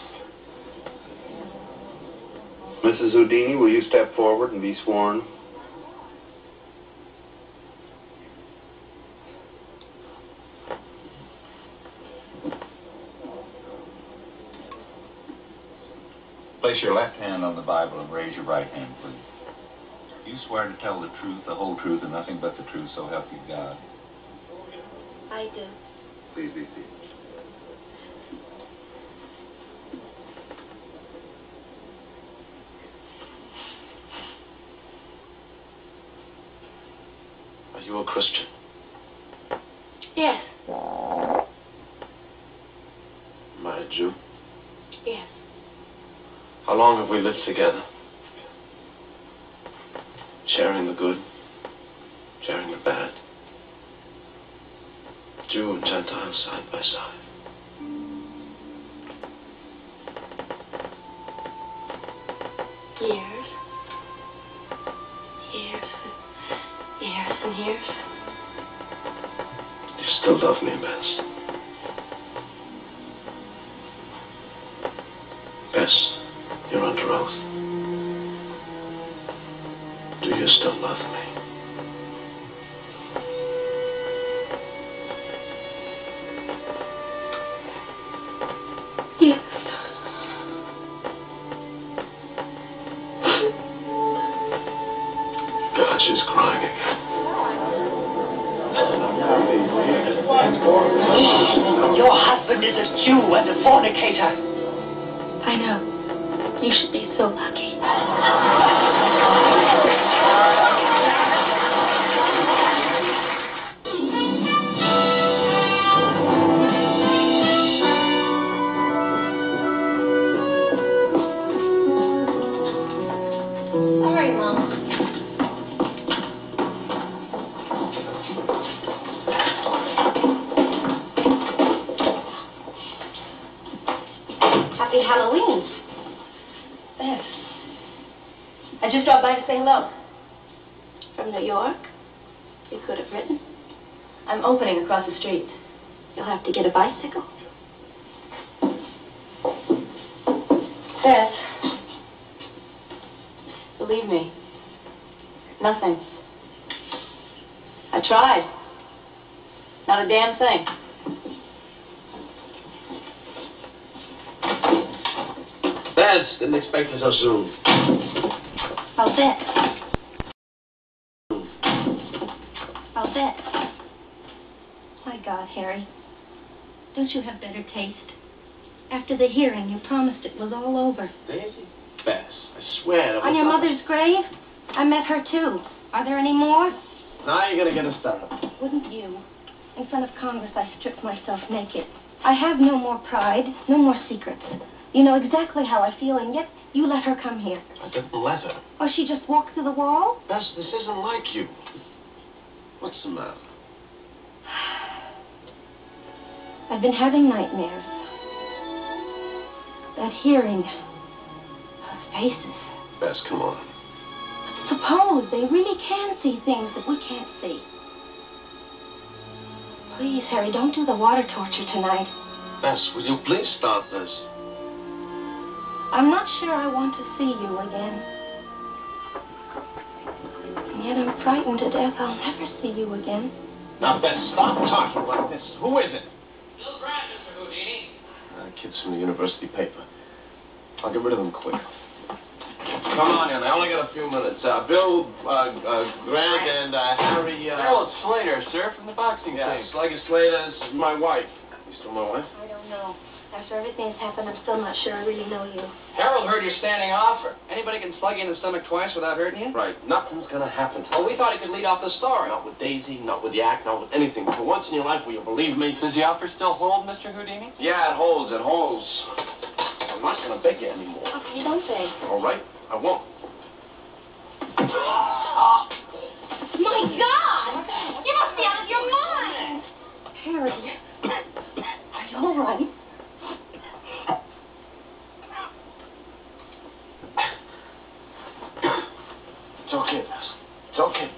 Mrs. Houdini, will you step forward and be sworn? Place your left hand on the Bible and raise your right hand, please. You swear to tell the truth, the whole truth, and nothing but the truth, so help you God. I do. Please be seated. Are you a Christian? Yes. Am I a Jew? How long have we lived together? Sharing the good, sharing the bad. Jew and Gentile side by side. Years. Years. Years and years. You still love me, Bess. You're under oath. Do you still love me? Yes. God, she's crying again. Your husband is a Jew and a fornicator. I know. You should be so lucky. I'm across the street. You'll have to get a bicycle. Bess. Believe me. Nothing. I tried. Not a damn thing. Bess, didn't expect you so soon. I'll bet. I'll bet. Harry. Don't you have better taste? After the hearing, you promised it was all over. Daisy? Bess, I swear. On your mother's grave? I met her too. Are there any more? Now you're gonna get us started. Wouldn't you? In front of Congress, I stripped myself naked. I have no more pride, no more secrets. You know exactly how I feel, and yet you let her come here. I didn't let her. Or she just walked through the wall? Bess, this isn't like you. What's the matter? I've been having nightmares. That hearing. Her faces. Bess, come on. Suppose they really can see things that we can't see. Please, Harry, don't do the water torture tonight. Bess, will you please stop this? I'm not sure I want to see you again. And yet I'm frightened to death I'll never see you again. Now, Bess, stop talking like this. Who is it? Bill Grant, Mr. Houdini. Uh, kids from the university paper. I'll get rid of them quick. Come on in. I only got a few minutes. Uh, Bill uh, uh, Grant and uh, Harry. Uh, Harold Slater, sir, from the boxing yeah, team. Slugger Slater. This is my wife. You still my wife? I don't know. After everything that's happened, I'm still not sure I really know you. Harold heard your standing offer. Anybody can slug you in the stomach twice without hurting you? Right. Nothing's gonna happen. to Well, we thought he could lead off the story. Not with Daisy, not with the act, not with anything. For once in your life, will you believe me? Does the offer still hold, Mr. Houdini? Yeah, it holds. It holds. I'm not gonna beg you anymore. Oh, okay, don't beg. All right? I won't. My God! You must be out of your mind! Harry, are you all right? It's okay, Bess. It's okay.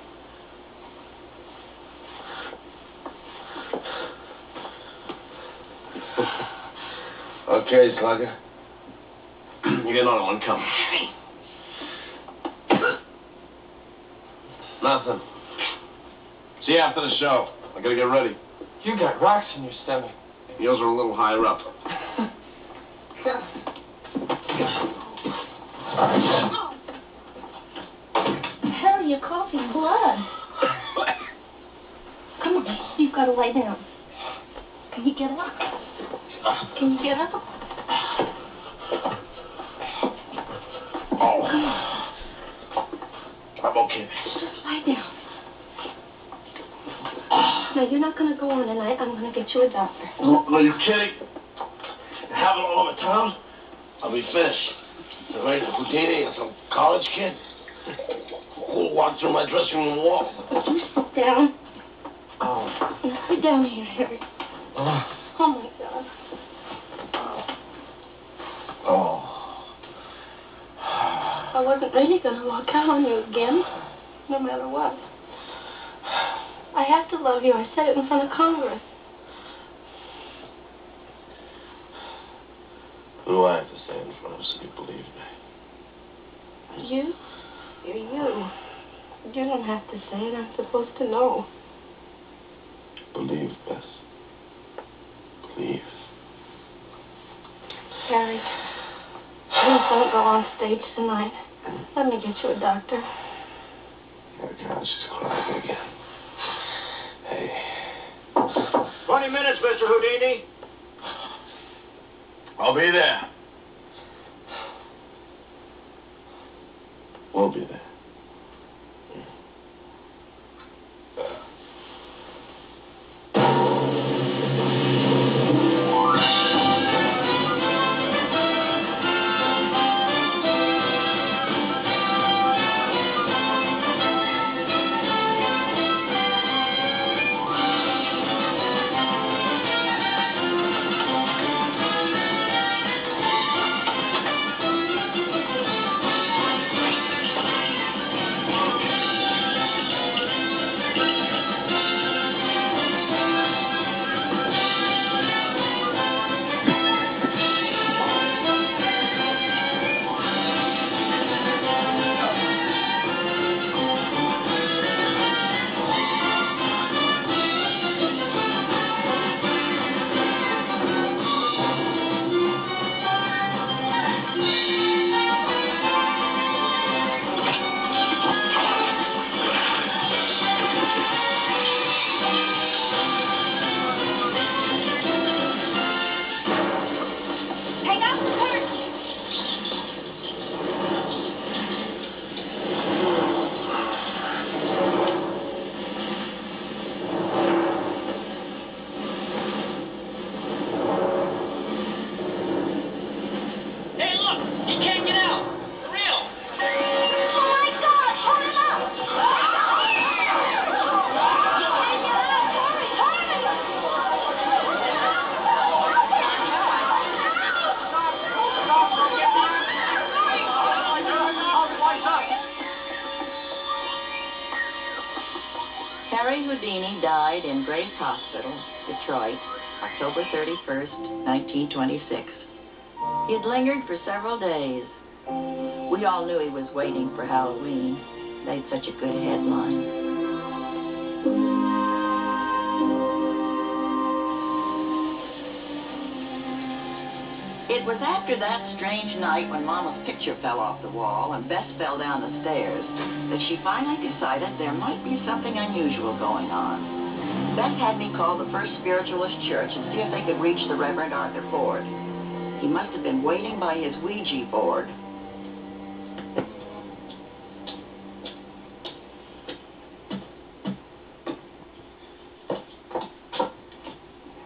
Okay, Slugger. You get another one coming. Nothing. See you after the show. I gotta get ready. You got rocks in your stomach. Yours are a little higher up. Harry, you're coughing blood. Come on, you've got to lie down. Can you get up? Can you get up? Oh. Come on, I'm okay. just lie down. Now, you're not going to go on tonight. I'm going to get you a doctor. Oh, are you kidding? Have it all over town? I'll be finished. The right Houdini and some college kid who'll walk through my dressing room wall. Sit down. Oh. Now, Sit down here, Harry. Oh. Oh, my God. Oh. I wasn't really going to walk out on you again, no matter what. I have to love you. I said it in front of Congress. Who do I have to say in so you believe me? You? You're you. You don't have to say it. I'm supposed to know. Believe, Bess. Believe. Harry, please don't go on stage tonight. Let me get you a doctor. Oh, God, she's crying again. Hey. Twenty minutes, Mr. Houdini. I'll be there. October 31st, 1926. He had lingered for several days. We all knew he was waiting for Halloween. Made such a good headline. It was after that strange night when Mama's picture fell off the wall and Bess fell down the stairs that she finally decided there might be something unusual going on. Bess had me call the First Spiritualist Church and see if they could reach the Reverend Arthur Ford. He must have been waiting by his Ouija board.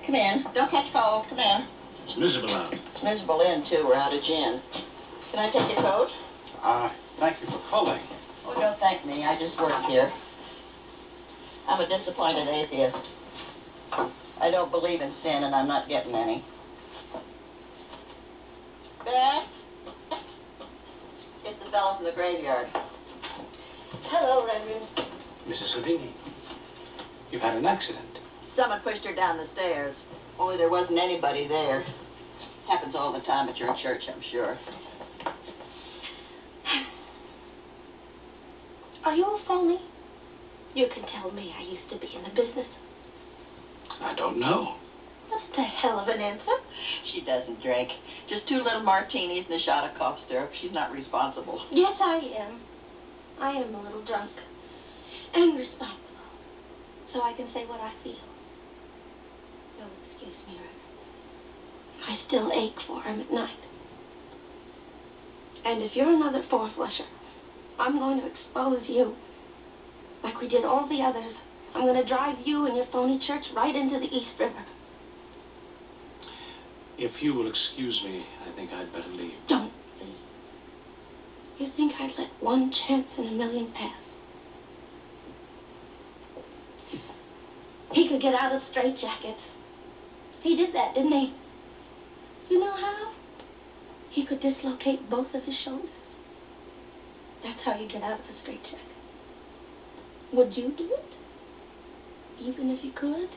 Come in. Don't catch cold. Come in. It's miserable out. It's miserable in, too. We're out of gin. Can I take your coat? Ah, thank you for calling. Oh, don't thank me. I just work here. I'm a disappointed atheist. I don't believe in sin, and I'm not getting any. Bess? It's the bell from the graveyard. Hello, Reverend. Mrs. Houdini, you've had an accident. Someone pushed her down the stairs. Only there wasn't anybody there. Happens all the time at your church, I'm sure. Are you a phony? You can tell me I used to be in the business. I don't know. What's the hell of an answer? She doesn't drink. Just two little martinis and a shot of cough syrup. She's not responsible. Yes, I am. I am a little drunk. And responsible. So I can say what I feel. You'll excuse me, Reverend. I still ache for him at night. And if you're another four flusher, I'm going to expose you. Like we did all the others. I'm going to drive you and your phony church right into the East River. If you will excuse me, I think I'd better leave. Don't leave. You think I'd let one chance in a million pass? He could get out of straitjackets. He did that, didn't he? You know how? He could dislocate both of his shoulders. That's how you get out of a straitjacket. Would you do it? Even if you could?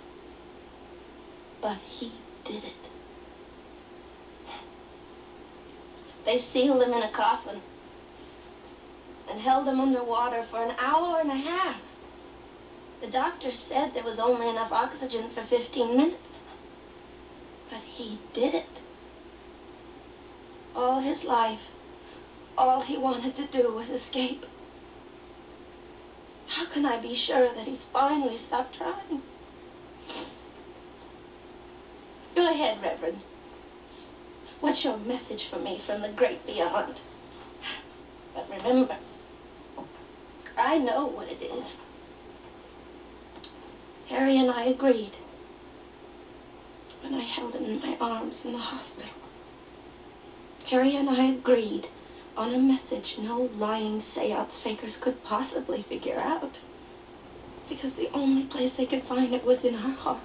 But he did it. They sealed him in a coffin and held him underwater for an hour and a half. The doctor said there was only enough oxygen for 15 minutes. But he did it. All his life, all he wanted to do was escape. How can I be sure that he's finally stopped trying? Go ahead, Reverend. What's your message for me from the great beyond? But remember, I know what it is. Harry and I agreed when I held him in my arms in the hospital. Harry and I agreed on a message no lying seance fakers could possibly figure out. Because the only place they could find it was in our hearts.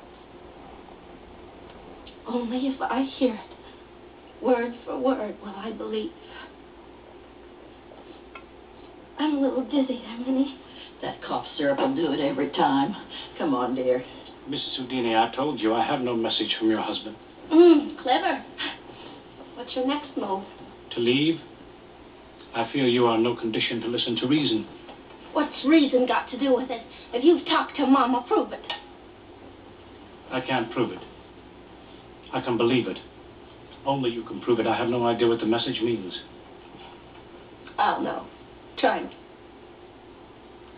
Only if I hear it, word for word, will I believe. I'm a little dizzy, Emily. That cough syrup will do it every time. Come on, dear. Mrs. Houdini, I told you I have no message from your husband. Mmm, clever. What's your next move? To leave? I fear you are in no condition to listen to reason. What's reason got to do with it? If you've talked to Mama, prove it. I can't prove it. I can believe it. Only you can prove it. I have no idea what the message means. I'll know. Try me.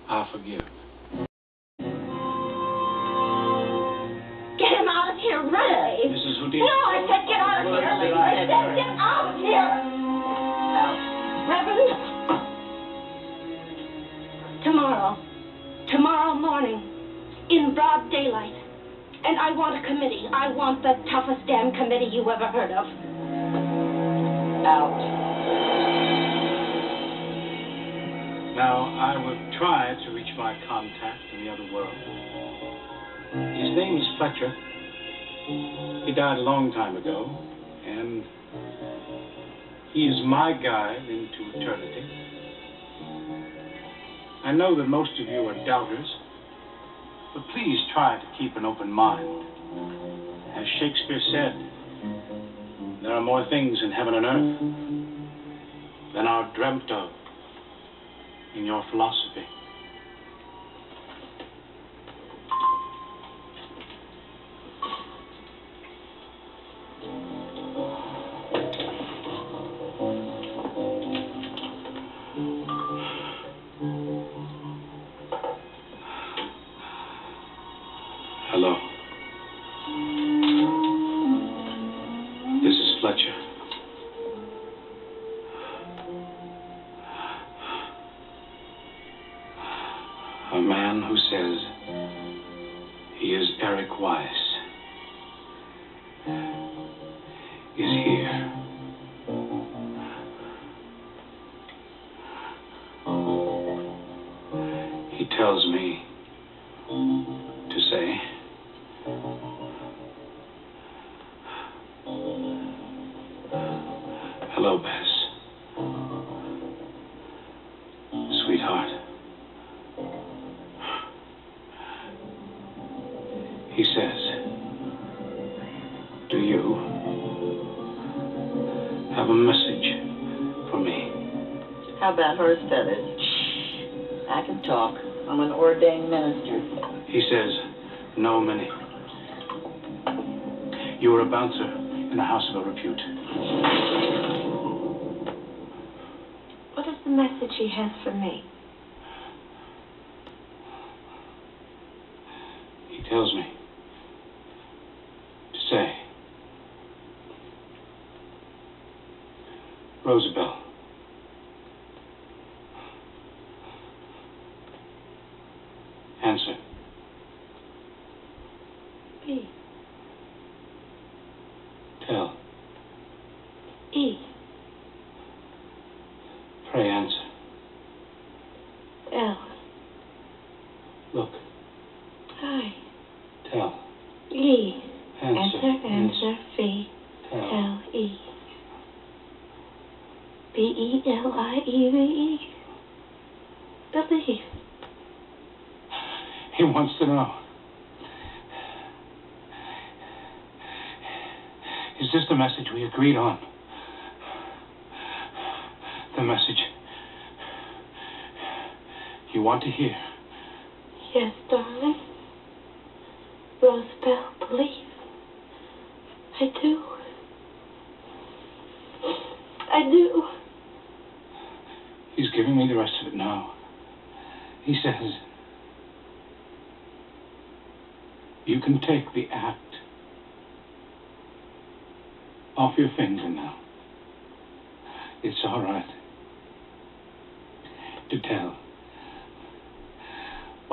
I forgive. And I want a committee. I want the toughest damn committee you ever heard of. Out. Now, I will try to reach my contact in the other world. His name is Fletcher. He died a long time ago, and he is my guide into eternity. I know that most of you are doubters, but please try to keep an open mind. As Shakespeare said, there are more things in heaven and earth than are dreamt of in your philosophy. How about horse feathers? I can talk. I'm an ordained minister. He says, no Minnie. You are a bouncer in a house of a repute. What is the message he has for me? agreed on. The message you want to hear.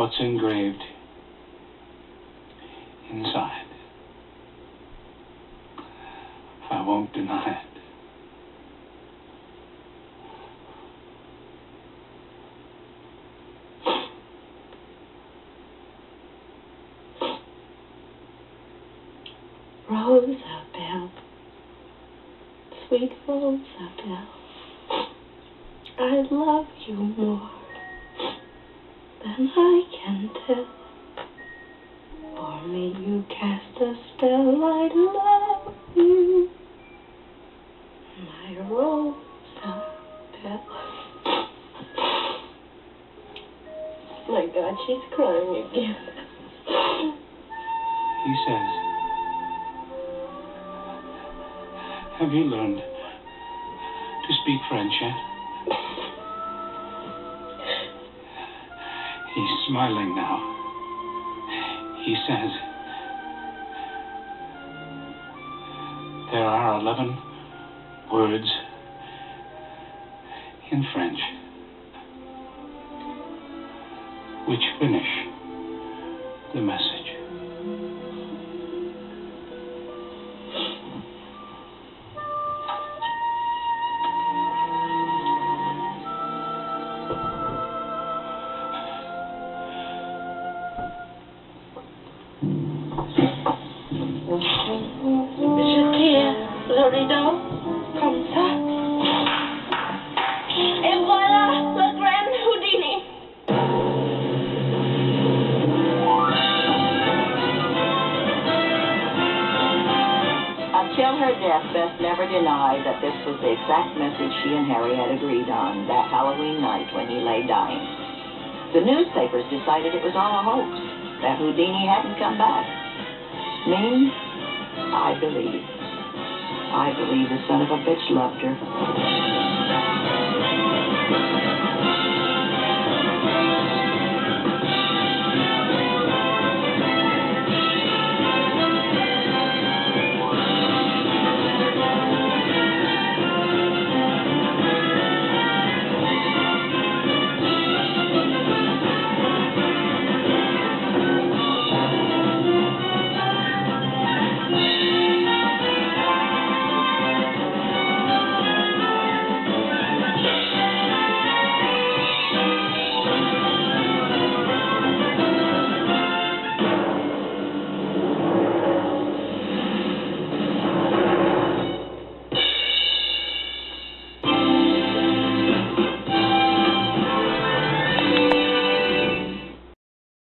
what's engraved inside. I won't deny it. Decided it was all a hoax, that Houdini hadn't come back. Me, I believe. I believe the son of a bitch loved her.